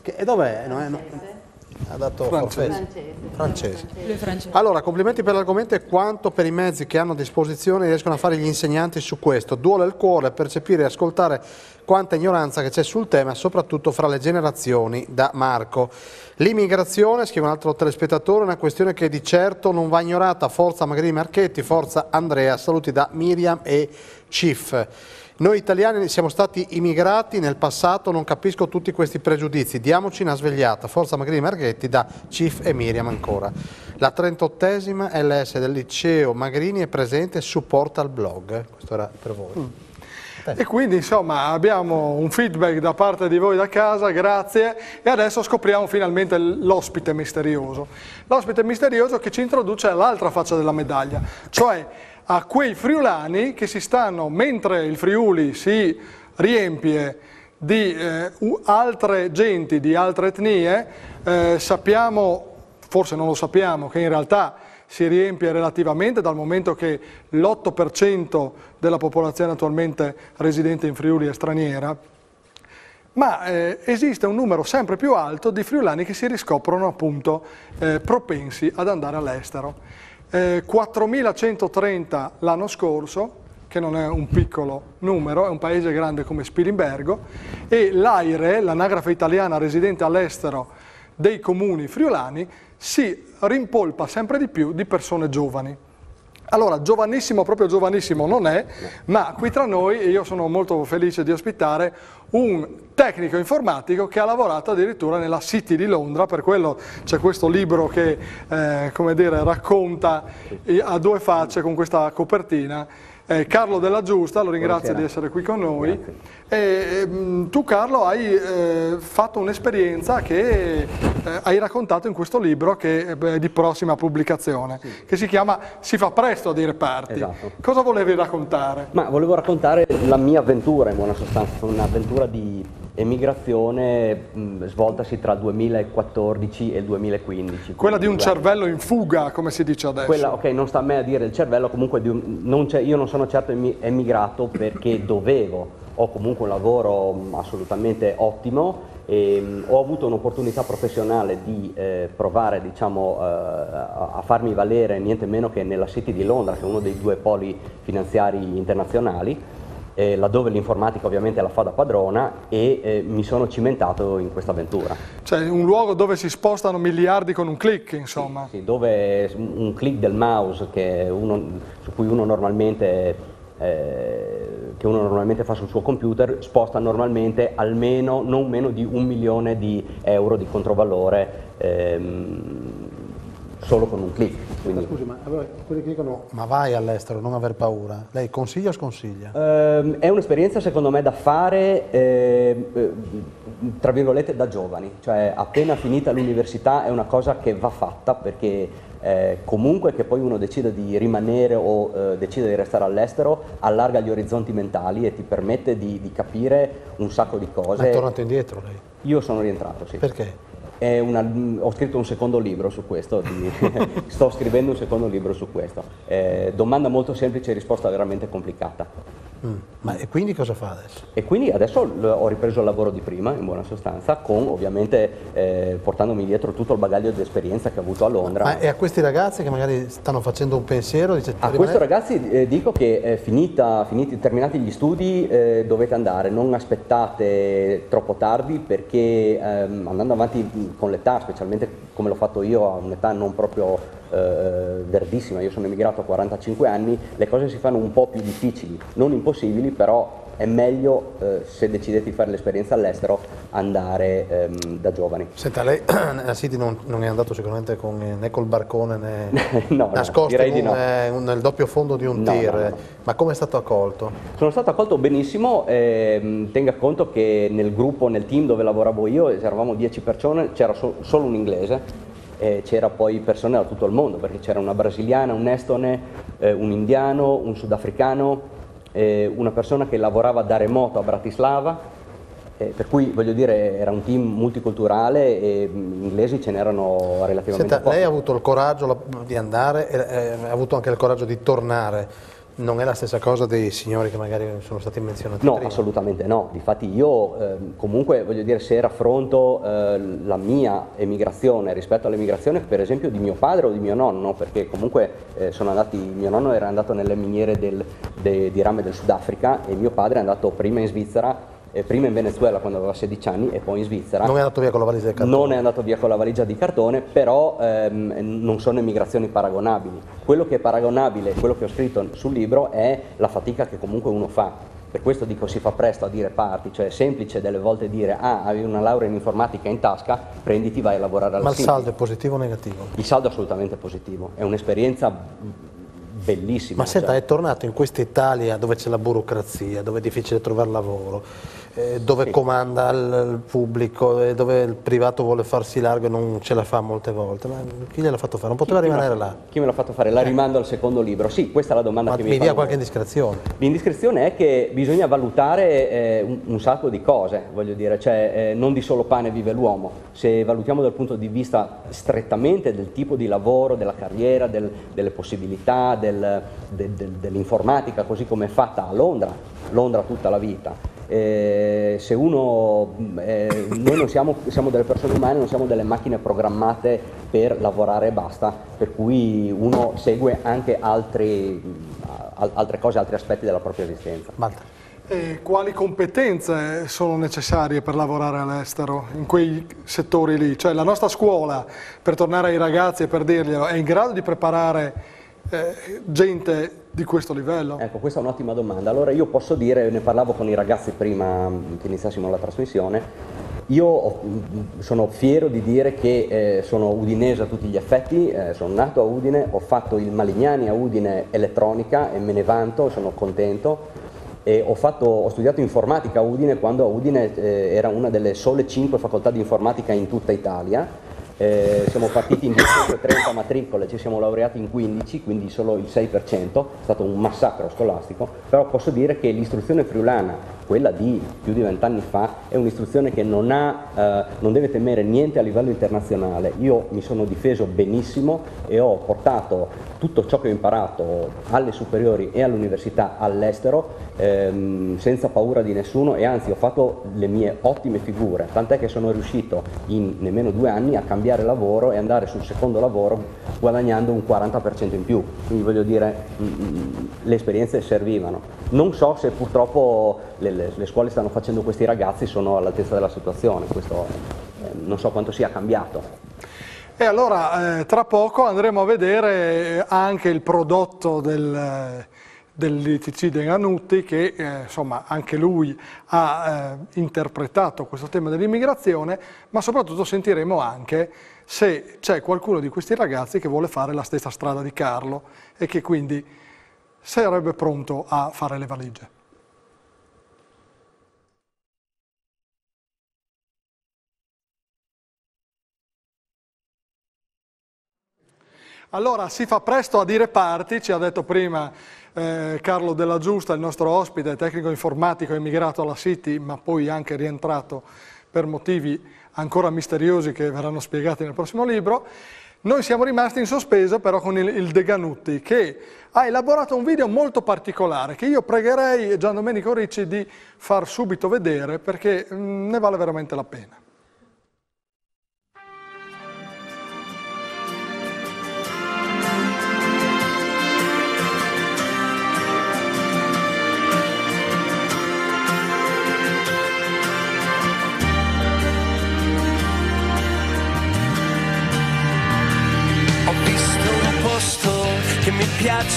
Che- e dov'è? No, eh, no. Ha dato Francese. Francese. Lui è francese. Allora, complimenti per l'argomento e quanto per i mezzi che hanno a disposizione riescono a fare gli insegnanti su questo. Duole il cuore percepire e ascoltare quanta ignoranza che c'è sul tema, soprattutto fra le generazioni, da Marco. L'immigrazione, scrive un altro telespettatore, è una questione che di certo non va ignorata. Forza Magrini Marchetti, forza Andrea, saluti da Miriam e Cif. Noi italiani siamo stati immigrati nel passato, non capisco tutti questi pregiudizi. Diamoci una svegliata. Forza Magrini Marghetti da Cif e Miriam ancora. La 38esima LS del liceo Magrini è presente e supporta il blog. Questo era per voi. E quindi insomma abbiamo un feedback da parte di voi da casa, grazie, e adesso scopriamo finalmente l'ospite misterioso. L'ospite misterioso che ci introduce all'altra faccia della medaglia, cioè a quei friulani che si stanno, mentre il Friuli si riempie di eh, altre genti, di altre etnie, eh, sappiamo, forse non lo sappiamo, che in realtà si riempie relativamente dal momento che l'8% della popolazione attualmente residente in Friuli è straniera, ma eh, esiste un numero sempre più alto di friulani che si riscoprono appunto eh, propensi ad andare all'estero. Eh, 4.130 l'anno scorso, che non è un piccolo numero, è un paese grande come Spilimbergo, e l'AIRE, l'anagrafe italiana residente all'estero dei comuni friulani, si rimpolpa sempre di più di persone giovani. Allora, giovanissimo, proprio giovanissimo non è, ma qui tra noi io sono molto felice di ospitare un tecnico informatico che ha lavorato addirittura nella City di Londra, per quello c'è questo libro che eh, come dire, racconta a due facce con questa copertina. Eh, Carlo Della Giusta, lo ringrazio Buonasera. di essere qui con noi. E, ehm, tu Carlo hai eh, fatto un'esperienza che eh, hai raccontato in questo libro che è di prossima pubblicazione, che si chiama Si fa presto a dire parti. Esatto. Cosa volevi raccontare? Ma volevo raccontare la mia avventura in buona sostanza, un'avventura di emigrazione mh, svoltasi tra il 2014 e il 2015. Quella di un Quindi, cervello in fuga, come si dice adesso. Quella, ok, non sta a me a dire il cervello, comunque un- non c'è- io non sono certo emi- emigrato perché dovevo, ho comunque un lavoro assolutamente ottimo e ho avuto un'opportunità professionale di eh, provare diciamo, eh, a, a farmi valere niente meno che nella City di Londra, che è uno dei due poli finanziari internazionali, eh, laddove l'informatica ovviamente la fa da padrona e eh, mi sono cimentato in questa avventura. Cioè un luogo dove si spostano miliardi con un click, insomma. Sì, dove un clic del mouse che uno- su cui uno normalmente, eh, che uno normalmente fa sul suo computer sposta normalmente almeno non meno di un milione di euro di controvalore ehm, solo con un clic. Quindi, Scusi, ma allora, quelli che dicono ma vai all'estero, non aver paura, lei consiglia o sconsiglia? Ehm, è un'esperienza secondo me da fare ehm, eh, tra virgolette da giovani, cioè appena finita l'università è una cosa che va fatta perché eh, comunque che poi uno decida di rimanere o eh, decida di restare all'estero allarga gli orizzonti mentali e ti permette di, di capire un sacco di Ma cose. è tornato indietro lei? Io sono rientrato, sì. Perché? Una- ho scritto un secondo libro su questo, di- sto scrivendo un secondo libro su questo. Eh, domanda molto semplice, risposta veramente complicata. Mm. Ma e quindi cosa fa adesso? E quindi adesso ho ripreso il lavoro di prima, in buona sostanza, con ovviamente eh, portandomi dietro tutto il bagaglio di esperienza che ho avuto a Londra. Ma e a questi ragazzi che magari stanno facendo un pensiero, dice, A questo ragazzi eh, dico che eh, finita- finiti- terminati gli studi eh, dovete andare, non aspettate troppo tardi perché ehm, andando avanti mh, con l'età, specialmente come l'ho fatto io a un'età non proprio eh, verdissima, io sono emigrato a 45 anni, le cose si fanno un po' più difficili, non impossibili, però è meglio eh, se decidete di fare l'esperienza all'estero andare ehm, da giovani. Senta, lei nella City non, non è andato sicuramente con, eh, né col barcone né No, no, nascosto un, no. eh, un- nel doppio fondo di un No, tir, no, no. ma come è stato accolto? Sono stato accolto benissimo, ehm, tenga conto che nel gruppo, nel team dove lavoravo io, eravamo 10 persone, c'era so- solo un inglese, e c'era poi persone da tutto il mondo, perché c'era una brasiliana, un estone, eh, un indiano, un sudafricano, eh, una persona che lavorava da remoto a Bratislava, eh, per cui voglio dire era un team multiculturale e mh, inglesi ce n'erano relativamente Senta, pochi. lei ha avuto il coraggio di andare e eh, ha avuto anche il coraggio di tornare. Non è la stessa cosa dei signori che magari sono stati menzionati No, prima. assolutamente no. Difatti io ehm, comunque voglio dire se raffronto eh, la mia emigrazione rispetto all'emigrazione per esempio di mio padre o di mio nonno, perché comunque eh, sono andati, mio nonno era andato nelle miniere del- de- di rame del Sudafrica e mio padre è andato prima in Svizzera, eh, prima in Venezuela quando aveva 16 anni e poi in Svizzera. Non è andato via con la valigia del cartone. Non è andato via con la valigia di cartone, però ehm, non sono emigrazioni paragonabili. Quello che è paragonabile, quello che ho scritto sul libro, è la fatica che comunque uno fa. Per questo dico si fa presto a dire parti, cioè è semplice delle volte dire ah avevi una laurea in informatica in tasca, prenditi vai a lavorare alla Ma il City. saldo è positivo o negativo? Il saldo è assolutamente positivo, è un'esperienza bellissima. Ma senta, cioè. è tornato in questa Italia dove c'è la burocrazia, dove è difficile trovare lavoro, eh, dove Sì. comanda il, il pubblico, e dove il privato vuole farsi largo e non ce la fa molte volte. Ma chi gliel'ha fatto fare? Non poteva Chi rimanere l'ha- là. Chi me l'ha fatto fare? La rimando al secondo libro. Sì, questa è la domanda Ma che mi mi dia qualche indiscrezione. L'indiscrezione è che bisogna valutare eh, un, un sacco di cose, voglio dire, cioè eh, non di solo pane vive l'uomo. Se valutiamo dal punto di vista strettamente del tipo di lavoro, della carriera, del- delle possibilità, del- de- del- dell'informatica, così come è fatta a Londra, Londra tutta la vita, Eh, se uno, eh, noi non siamo, siamo delle persone umane, non siamo delle macchine programmate per lavorare e basta, per cui uno segue anche altri, al- altre cose, altri aspetti della propria esistenza. E quali competenze sono necessarie per lavorare all'estero in quei settori lì? Cioè la nostra scuola, per tornare ai ragazzi e per dirglielo, è in grado di preparare eh, gente di questo livello? Ecco, questa è un'ottima domanda. Allora io posso dire, ne parlavo con i ragazzi prima che iniziassimo la trasmissione, io sono fiero di dire che eh, sono udinese a tutti gli effetti, eh, sono nato a Udine, ho fatto il Malignani a Udine elettronica e me ne vanto, sono contento. Ho, fatto- ho studiato informatica a Udine quando a Udine eh, era una delle sole 5 facoltà di informatica in tutta Italia. Eh, siamo partiti in 230 matricole, ci siamo laureati in 15, quindi solo il 6%, è stato un massacro scolastico, però posso dire che l'istruzione friulana, quella di più di vent'anni fa, è un'istruzione che non, ha, eh, non deve temere niente a livello internazionale. Io mi sono difeso benissimo e ho portato tutto ciò che ho imparato alle superiori e all'università all'estero ehm, senza paura di nessuno e anzi ho fatto le mie ottime figure, tant'è che sono riuscito in nemmeno due anni a cambiare lavoro e andare sul secondo lavoro guadagnando un 40% in più, quindi voglio dire mm, mm, le esperienze servivano. Non so se purtroppo le, le- le scuole stanno facendo questi ragazzi sono all'altezza della situazione, questo eh, non so quanto sia cambiato. E allora eh, tra poco andremo a vedere anche il prodotto del, dell'ITC De Ganutti che eh, insomma anche lui ha eh, interpretato questo tema dell'immigrazione, ma soprattutto sentiremo anche se c'è qualcuno di questi ragazzi che vuole fare la stessa strada di Carlo e che quindi sarebbe pronto a fare le valigie. Allora si fa presto a dire parti, ci ha detto prima eh, Carlo Della Giusta, il nostro ospite, tecnico informatico emigrato alla City, ma poi anche rientrato per motivi ancora misteriosi che verranno spiegati nel prossimo libro. Noi siamo rimasti in sospeso però con il, il De Ganutti che ha elaborato un video molto particolare che io pregherei Gian Domenico Ricci di far subito vedere perché mm, ne vale veramente la pena.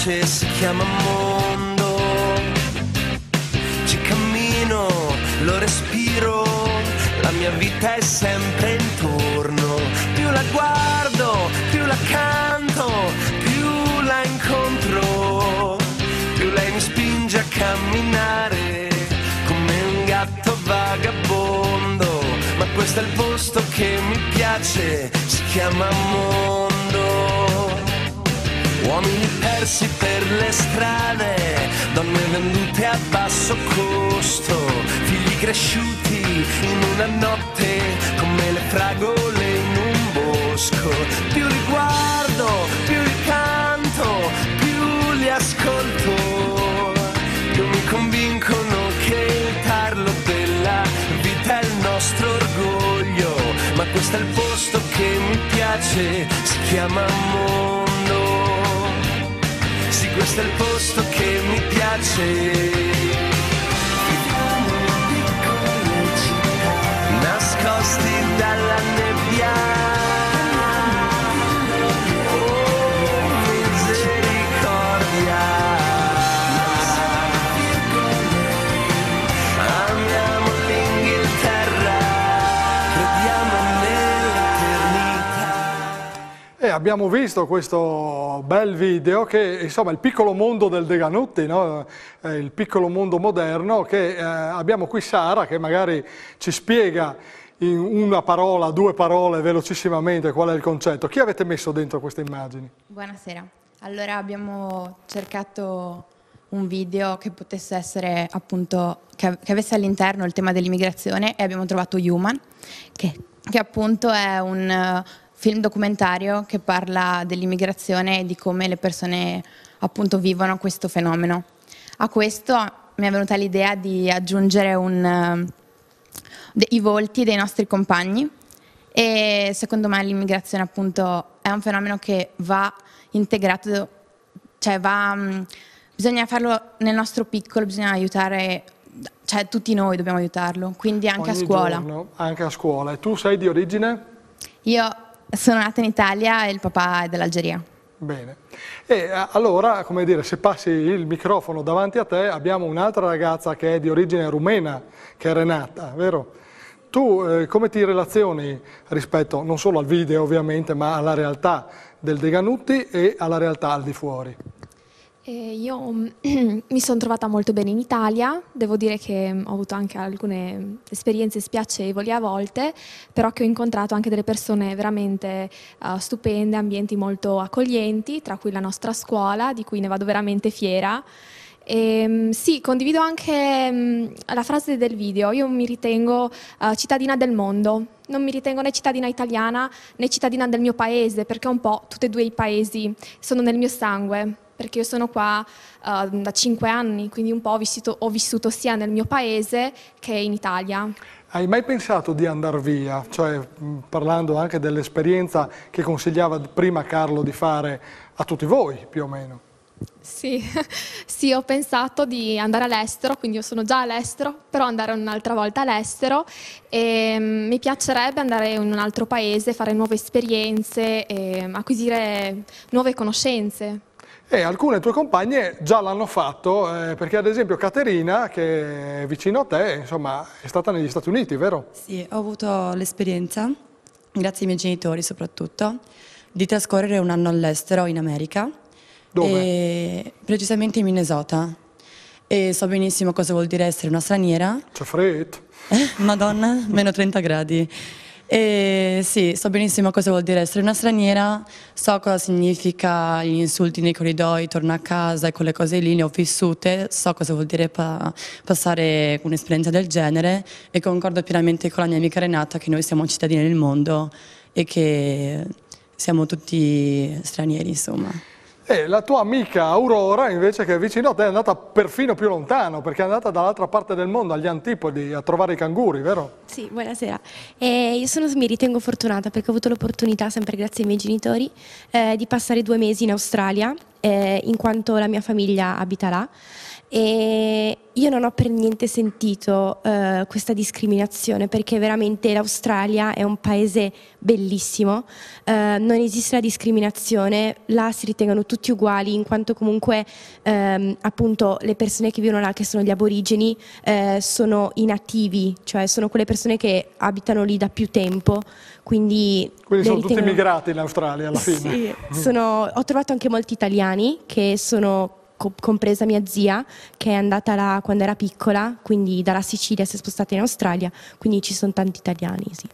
Piace, si chiama mondo. Ci cammino, lo respiro, la mia vita è sempre intorno. Più la guardo, più la canto, più la incontro, più lei mi spinge a camminare come un gatto vagabondo. Ma questo è il posto che mi piace, si chiama mondo. Uomini persi per le strade, donne vendute a basso costo, figli cresciuti in una notte come le fragole in un bosco. Più li guardo, più li canto, più li ascolto, più mi convincono che il tarlo della vita è il nostro orgoglio. Ma questo è il posto che mi piace, si chiama mondo. Questo è il posto che mi piace. Viviamo in piccole città, nascosti dalla nebbia. Oh, misericordia. Amiamo l'Inghilterra, crediamo nell'eternità. E abbiamo visto questo bel video che insomma il piccolo mondo del De Ganutti, no? Eh, il piccolo mondo moderno che eh, abbiamo qui Sara che magari ci spiega in una parola, due parole velocissimamente qual è il concetto. Chi avete messo dentro queste immagini? Buonasera. Allora abbiamo cercato un video che potesse essere appunto che, che avesse all'interno il tema dell'immigrazione e abbiamo trovato Human, che, che appunto è un film documentario che parla dell'immigrazione e di come le persone appunto vivono questo fenomeno. A questo mi è venuta l'idea di aggiungere un, eh, de- i volti dei nostri compagni e secondo me l'immigrazione appunto è un fenomeno che va integrato, cioè va, mh, bisogna farlo nel nostro piccolo, bisogna aiutare, cioè tutti noi dobbiamo aiutarlo, quindi anche a Ogni scuola. giorno, anche a scuola. E tu sei di origine? Io sono nata in Italia e il papà è dell'Algeria. Bene. E eh, allora, come dire, se passi il microfono davanti a te, abbiamo un'altra ragazza che è di origine rumena, che è Renata, vero? Tu eh, come ti relazioni rispetto non solo al video ovviamente, ma alla realtà del Deganutti e alla realtà al di fuori? Eh, io mm, mi sono trovata molto bene in Italia, devo dire che mm, ho avuto anche alcune esperienze spiacevoli a volte, però che ho incontrato anche delle persone veramente eh, stupende, ambienti molto accoglienti, tra cui la nostra scuola, di cui ne vado veramente fiera. E, mm, sì, condivido anche mm, la frase del video, io mi ritengo eh, cittadina del mondo, non mi ritengo né cittadina italiana né cittadina del mio paese, perché un po' tutti e due i paesi sono nel mio sangue, perché io sono qua eh, da cinque anni, quindi un po' ho vissuto, ho vissuto sia nel mio paese che in Italia. Hai mai pensato di andare via? Cioè, mh, parlando anche dell'esperienza che consigliava prima Carlo di fare a tutti voi, più o meno. Sì, sì, ho pensato di andare all'estero, quindi io sono già all'estero, però andare un'altra volta all'estero e mm, mi piacerebbe andare in un altro paese, fare nuove esperienze e acquisire nuove conoscenze. E alcune tue compagne già l'hanno fatto, eh, perché ad esempio Caterina, che è vicino a te, insomma, è stata negli Stati Uniti, vero? Sì, ho avuto l'esperienza, grazie ai miei genitori soprattutto, di trascorrere un anno all'estero in America. Dove? Precisamente in Minnesota. E so benissimo cosa vuol dire essere una straniera. C'è freddo. Madonna, meno 30 gradi. E sì, so benissimo cosa vuol dire essere una straniera, so cosa significa gli insulti nei corridoi, torno a casa e quelle cose lì, ne ho vissute, so cosa vuol dire pa- passare un'esperienza del genere e concordo pienamente con la mia amica Renata che noi siamo cittadini del mondo e che siamo tutti stranieri, insomma. E la tua amica Aurora, invece, che è vicino a te, è andata perfino più lontano, perché è andata dall'altra parte del mondo, agli antipodi, a trovare i canguri, vero? Sì, buonasera. Eh, io sono, mi ritengo fortunata perché ho avuto l'opportunità, sempre grazie ai miei genitori, eh, di passare due mesi in Australia, eh, in quanto la mia famiglia abita là. E io non ho per niente sentito eh, questa discriminazione perché veramente l'Australia è un paese bellissimo, eh, non esiste la discriminazione, là si ritengono tutti uguali in quanto comunque ehm, appunto le persone che vivono là, che sono gli aborigeni, eh, sono i nativi, cioè sono quelle persone che abitano lì da più tempo, quindi... Quindi sono tutti ritengono- immigrati in Australia alla fine. sì, sono- ho trovato anche molti italiani che sono, co- compresa mia zia, che è andata là quando era piccola, quindi dalla Sicilia si è spostata in Australia, quindi ci sono tanti italiani, sì.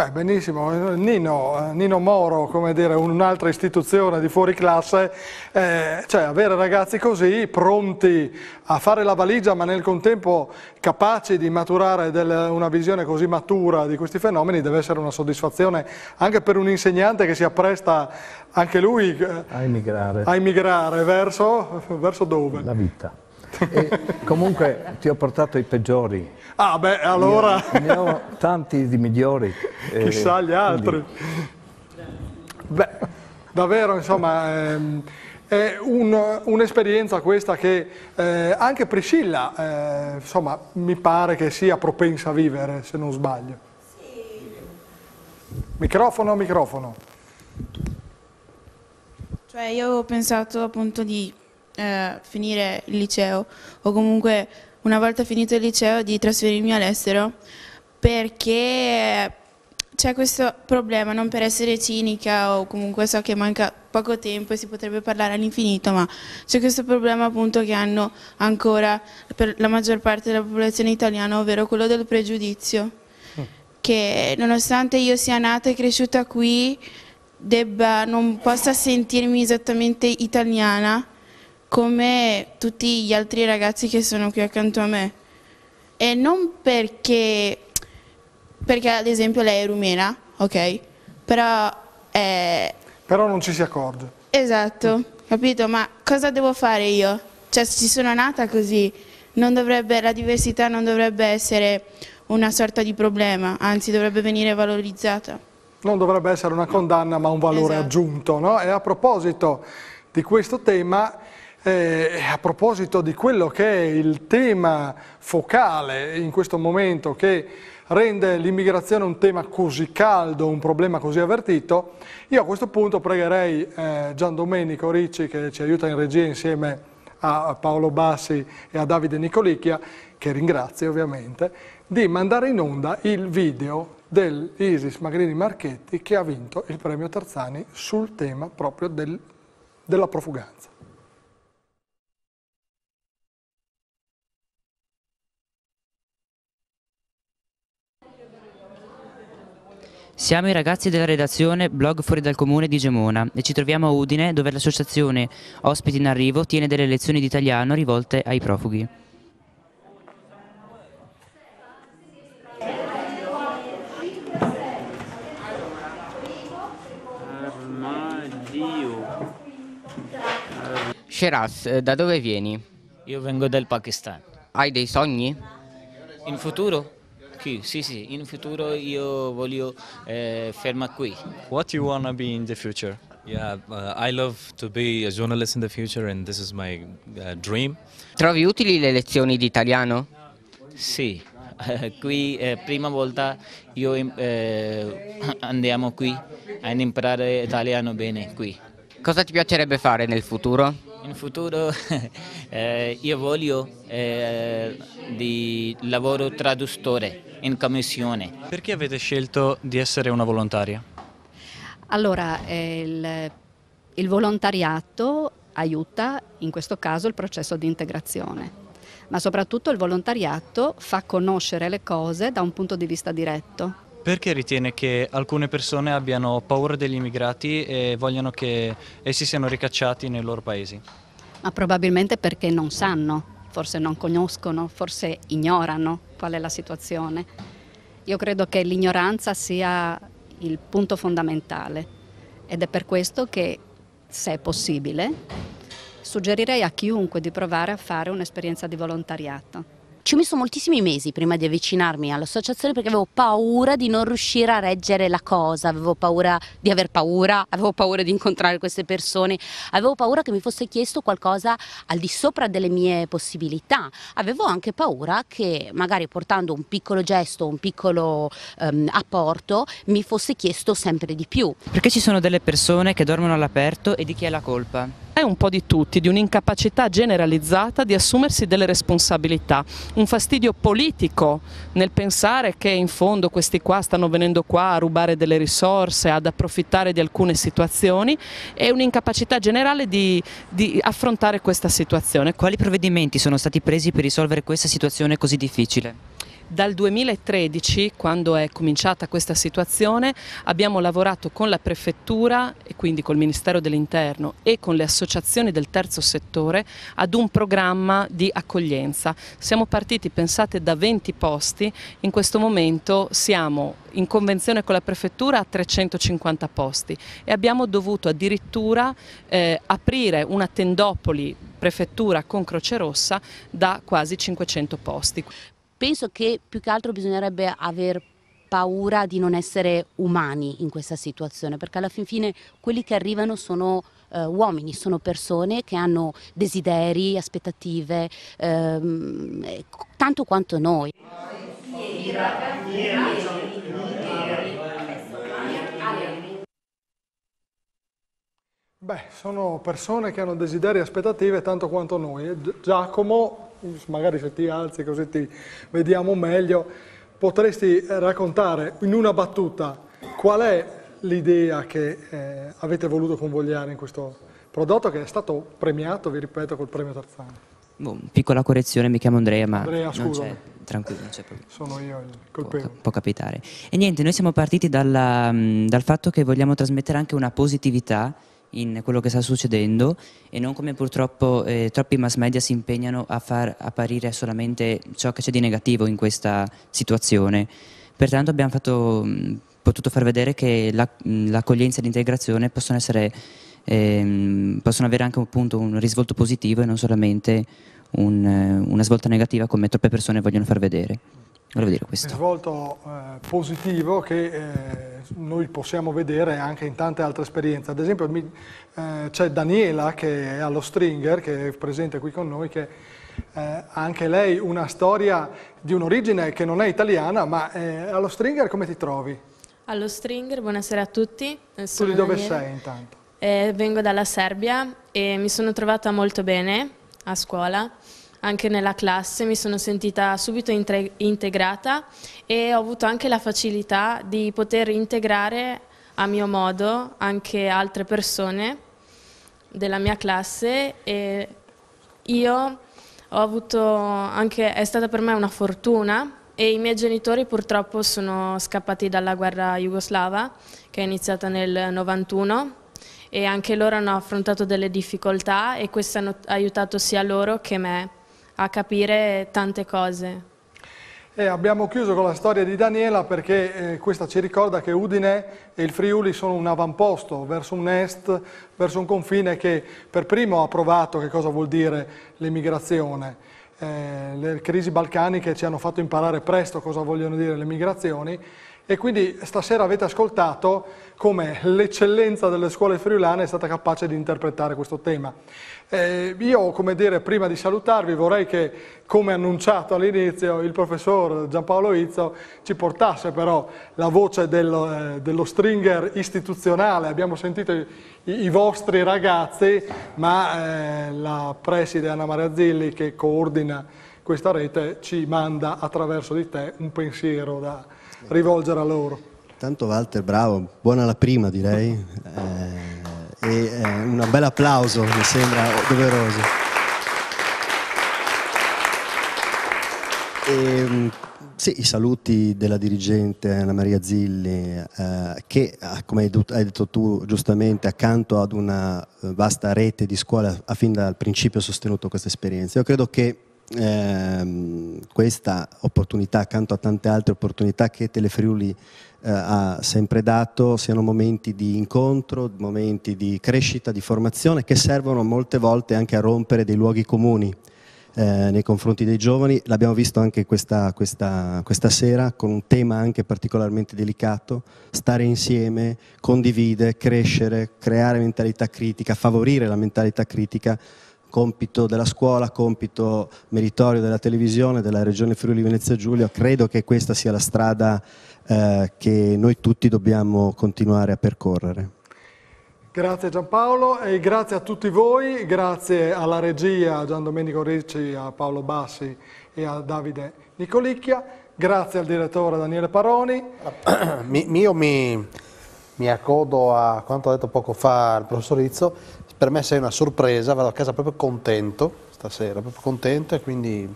Beh, benissimo. Nino, eh, Nino Moro, come dire, un'altra istituzione di fuori classe, eh, cioè avere ragazzi così pronti a fare la valigia ma nel contempo capaci di maturare del- una visione così matura di questi fenomeni deve essere una soddisfazione anche per un insegnante che si appresta anche lui eh, a emigrare. a immigrare verso, verso dove? La vita. E comunque ti ho portato i peggiori. Ah beh, allora... Ne, ne ho tanti di migliori. eh, Chissà gli altri. quindi- Beh, davvero, insomma, ehm, è un- un'esperienza questa che eh, anche Priscilla, eh, insomma, mi pare che sia propensa a vivere, se non sbaglio. Microfono, microfono. Cioè io avevo pensato appunto di eh, finire il liceo o comunque una volta finito il liceo di trasferirmi all'estero perché c'è questo problema, non per essere cinica o comunque so che manca poco tempo e si potrebbe parlare all'infinito, ma c'è questo problema appunto che hanno ancora per la maggior parte della popolazione italiana, ovvero quello del pregiudizio che nonostante io sia nata e cresciuta qui, debba, non possa sentirmi esattamente italiana come tutti gli altri ragazzi che sono qui accanto a me. E non perché, perché ad esempio lei è rumena, ok? Però è... Però non ci si accorge. Esatto, capito? Ma cosa devo fare io? Cioè, ci sono nata così, non dovrebbe- la diversità non dovrebbe essere una sorta di problema, anzi dovrebbe venire valorizzata. non dovrebbe essere una condanna ma un valore Esatto. aggiunto. no? E a proposito di questo tema, eh, a proposito di quello che è il tema focale in questo momento che rende l'immigrazione un tema così caldo, un problema così avvertito, io a questo punto pregherei eh, Gian Domenico Ricci che ci aiuta in regia insieme a Paolo Bassi e a Davide Nicolicchia, che ringrazio ovviamente, di mandare in onda il video dell'Isis Magrini Marchetti che ha vinto il premio Tarzani sul tema proprio del- della profuganza. Siamo i ragazzi della redazione Blog Fuori dal Comune di Gemona e ci troviamo a Udine dove l'associazione Ospiti in Arrivo tiene delle lezioni di italiano rivolte ai profughi. Shiraz, eh, da dove vieni? Io vengo dal Pakistan. Hai dei sogni? In futuro? Qui, sì, sì, in futuro io voglio eh, fermare qui. What you want to be in the future? Yeah, uh, I love to be a journalist in the future, and this is my uh, dream. Trovi utili le lezioni di italiano? Sì, eh, qui eh, prima volta io eh, andiamo qui a imparare italiano bene qui. Cosa ti piacerebbe fare nel futuro? In futuro eh, io voglio eh, di lavoro traduttore in commissione. Perché avete scelto di essere una volontaria? Allora, eh, il, il volontariato aiuta in questo caso il processo di integrazione, ma soprattutto il volontariato fa conoscere le cose da un punto di vista diretto. Perché ritiene che alcune persone abbiano paura degli immigrati e vogliono che essi siano ricacciati nei loro paesi? Ma probabilmente perché non sanno, forse non conoscono, forse ignorano qual è la situazione. Io credo che l'ignoranza sia il punto fondamentale ed è per questo che, se è possibile, suggerirei a chiunque di provare a fare un'esperienza di volontariato. Ci ho messo moltissimi mesi prima di avvicinarmi all'associazione perché avevo paura di non riuscire a reggere la cosa, avevo paura di aver paura, avevo paura di incontrare queste persone, avevo paura che mi fosse chiesto qualcosa al di sopra delle mie possibilità, avevo anche paura che magari portando un piccolo gesto, un piccolo ehm, apporto mi fosse chiesto sempre di più. Perché ci sono delle persone che dormono all'aperto e di chi è la colpa? È un po' di tutti, di un'incapacità generalizzata di assumersi delle responsabilità, un fastidio politico nel pensare che in fondo questi qua stanno venendo qua a rubare delle risorse, ad approfittare di alcune situazioni e un'incapacità generale di, di affrontare questa situazione. Quali provvedimenti sono stati presi per risolvere questa situazione così difficile? Dal 2013, quando è cominciata questa situazione, abbiamo lavorato con la Prefettura e quindi col Ministero dell'Interno e con le associazioni del terzo settore ad un programma di accoglienza. Siamo partiti, pensate, da 20 posti, in questo momento siamo in convenzione con la Prefettura a 350 posti e abbiamo dovuto addirittura eh, aprire una tendopoli prefettura con Croce Rossa da quasi 500 posti. Penso che più che altro bisognerebbe aver paura di non essere umani in questa situazione, perché alla fin fine quelli che arrivano sono eh, uomini, sono persone che hanno desideri, aspettative, ehm, eh, tanto quanto noi. Beh, sono persone che hanno desideri e aspettative tanto quanto noi. Gi- Giacomo, magari se ti alzi così ti vediamo meglio, potresti raccontare in una battuta qual è l'idea che eh, avete voluto convogliare in questo prodotto che è stato premiato, vi ripeto, col premio Tarzani. Boh, piccola correzione, mi chiamo Andrea, ma Andrea, c'è, tranquillo, non c'è problema. Sono io il colpevole. Può capitare. E niente, noi siamo partiti dalla, mh, dal fatto che vogliamo trasmettere anche una positività in quello che sta succedendo e non come purtroppo eh, troppi mass media si impegnano a far apparire solamente ciò che c'è di negativo in questa situazione. Pertanto abbiamo fatto, mh, potuto far vedere che la- mh, l'accoglienza e l'integrazione possono essere ehm, possono avere anche appunto un risvolto positivo e non solamente un, eh, una svolta negativa come troppe persone vogliono far vedere. Volevo dire questo. risvolto eh, positivo che eh, noi possiamo vedere anche in tante altre esperienze. Ad esempio mi- eh, c'è Daniela che è allo Stringer, che è presente qui con noi, che eh, ha anche lei una storia di un'origine che non è italiana, ma eh, allo Stringer come ti trovi? Allo Stringer, buonasera a tutti. Eh, Tu sono di dove Daniela. sei intanto? Eh, vengo dalla Serbia e mi sono trovata molto bene a scuola, anche nella classe, mi sono sentita subito integrata e ho avuto anche la facilità di poter integrare a mio modo anche altre persone della mia classe e io ho avuto anche, è stata per me una fortuna e i miei genitori purtroppo sono scappati dalla guerra jugoslava che è iniziata nel 91 e anche loro hanno affrontato delle difficoltà e questo hanno aiutato sia loro che me a capire tante cose. E abbiamo chiuso con la storia di Daniela perché eh, questa ci ricorda che Udine e il Friuli sono un avamposto verso un est, verso un confine che per primo ha provato che cosa vuol dire l'emigrazione. Eh, le crisi balcaniche ci hanno fatto imparare presto cosa vogliono dire le migrazioni e quindi stasera avete ascoltato come l'eccellenza delle scuole friulane è stata capace di interpretare questo tema. Eh, io, come dire, prima di salutarvi vorrei che, come annunciato all'inizio, il professor Giampaolo Izzo ci portasse però la voce dello, eh, dello stringer istituzionale. Abbiamo sentito i, i vostri ragazzi, ma eh, la preside Anna Maria Zilli che coordina questa rete ci manda attraverso di te un pensiero da rivolgere a loro. Tanto Walter, bravo, buona la prima direi. Eh, e eh, un bel applauso mi sembra doveroso. E, mh, sì, i saluti della dirigente Anna Maria Zilli, eh, che, ah, come hai detto tu giustamente, accanto ad una eh, vasta rete di scuole, ha fin dal principio sostenuto questa esperienza. Io credo che ehm, questa opportunità, accanto a tante altre opportunità che Telefriuli eh, ha sempre dato, siano momenti di incontro, momenti di crescita, di formazione, che servono molte volte anche a rompere dei luoghi comuni eh, nei confronti dei giovani. L'abbiamo visto anche questa, questa, questa sera con un tema anche particolarmente delicato, stare insieme, condividere, crescere, creare mentalità critica, favorire la mentalità critica, compito della scuola, compito meritorio della televisione, della regione Friuli Venezia Giulia. Credo che questa sia la strada eh, che noi tutti dobbiamo continuare a percorrere. Grazie Giampaolo e grazie a tutti voi, grazie alla regia, a Gian Domenico Ricci, a Paolo Bassi e a Davide Nicolicchia, grazie al direttore Daniele Paroni. Mi- io mi, mi accodo a quanto ha detto poco fa il professor Izzo, per me sei una sorpresa, vado a casa proprio contento stasera, proprio contento e quindi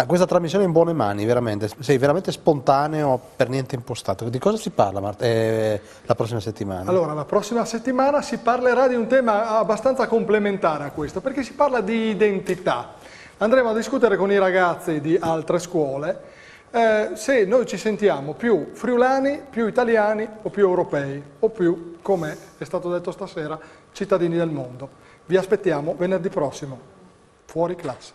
ah, questa trasmissione è in buone mani, veramente, sei veramente spontaneo, per niente impostato. Di cosa si parla Mart- eh, la prossima settimana? Allora, la prossima settimana si parlerà di un tema abbastanza complementare a questo, perché si parla di identità. Andremo a discutere con i ragazzi di altre scuole eh, se noi ci sentiamo più friulani, più italiani o più europei, o più, come è stato detto stasera, cittadini del mondo. Vi aspettiamo venerdì prossimo, fuori classe.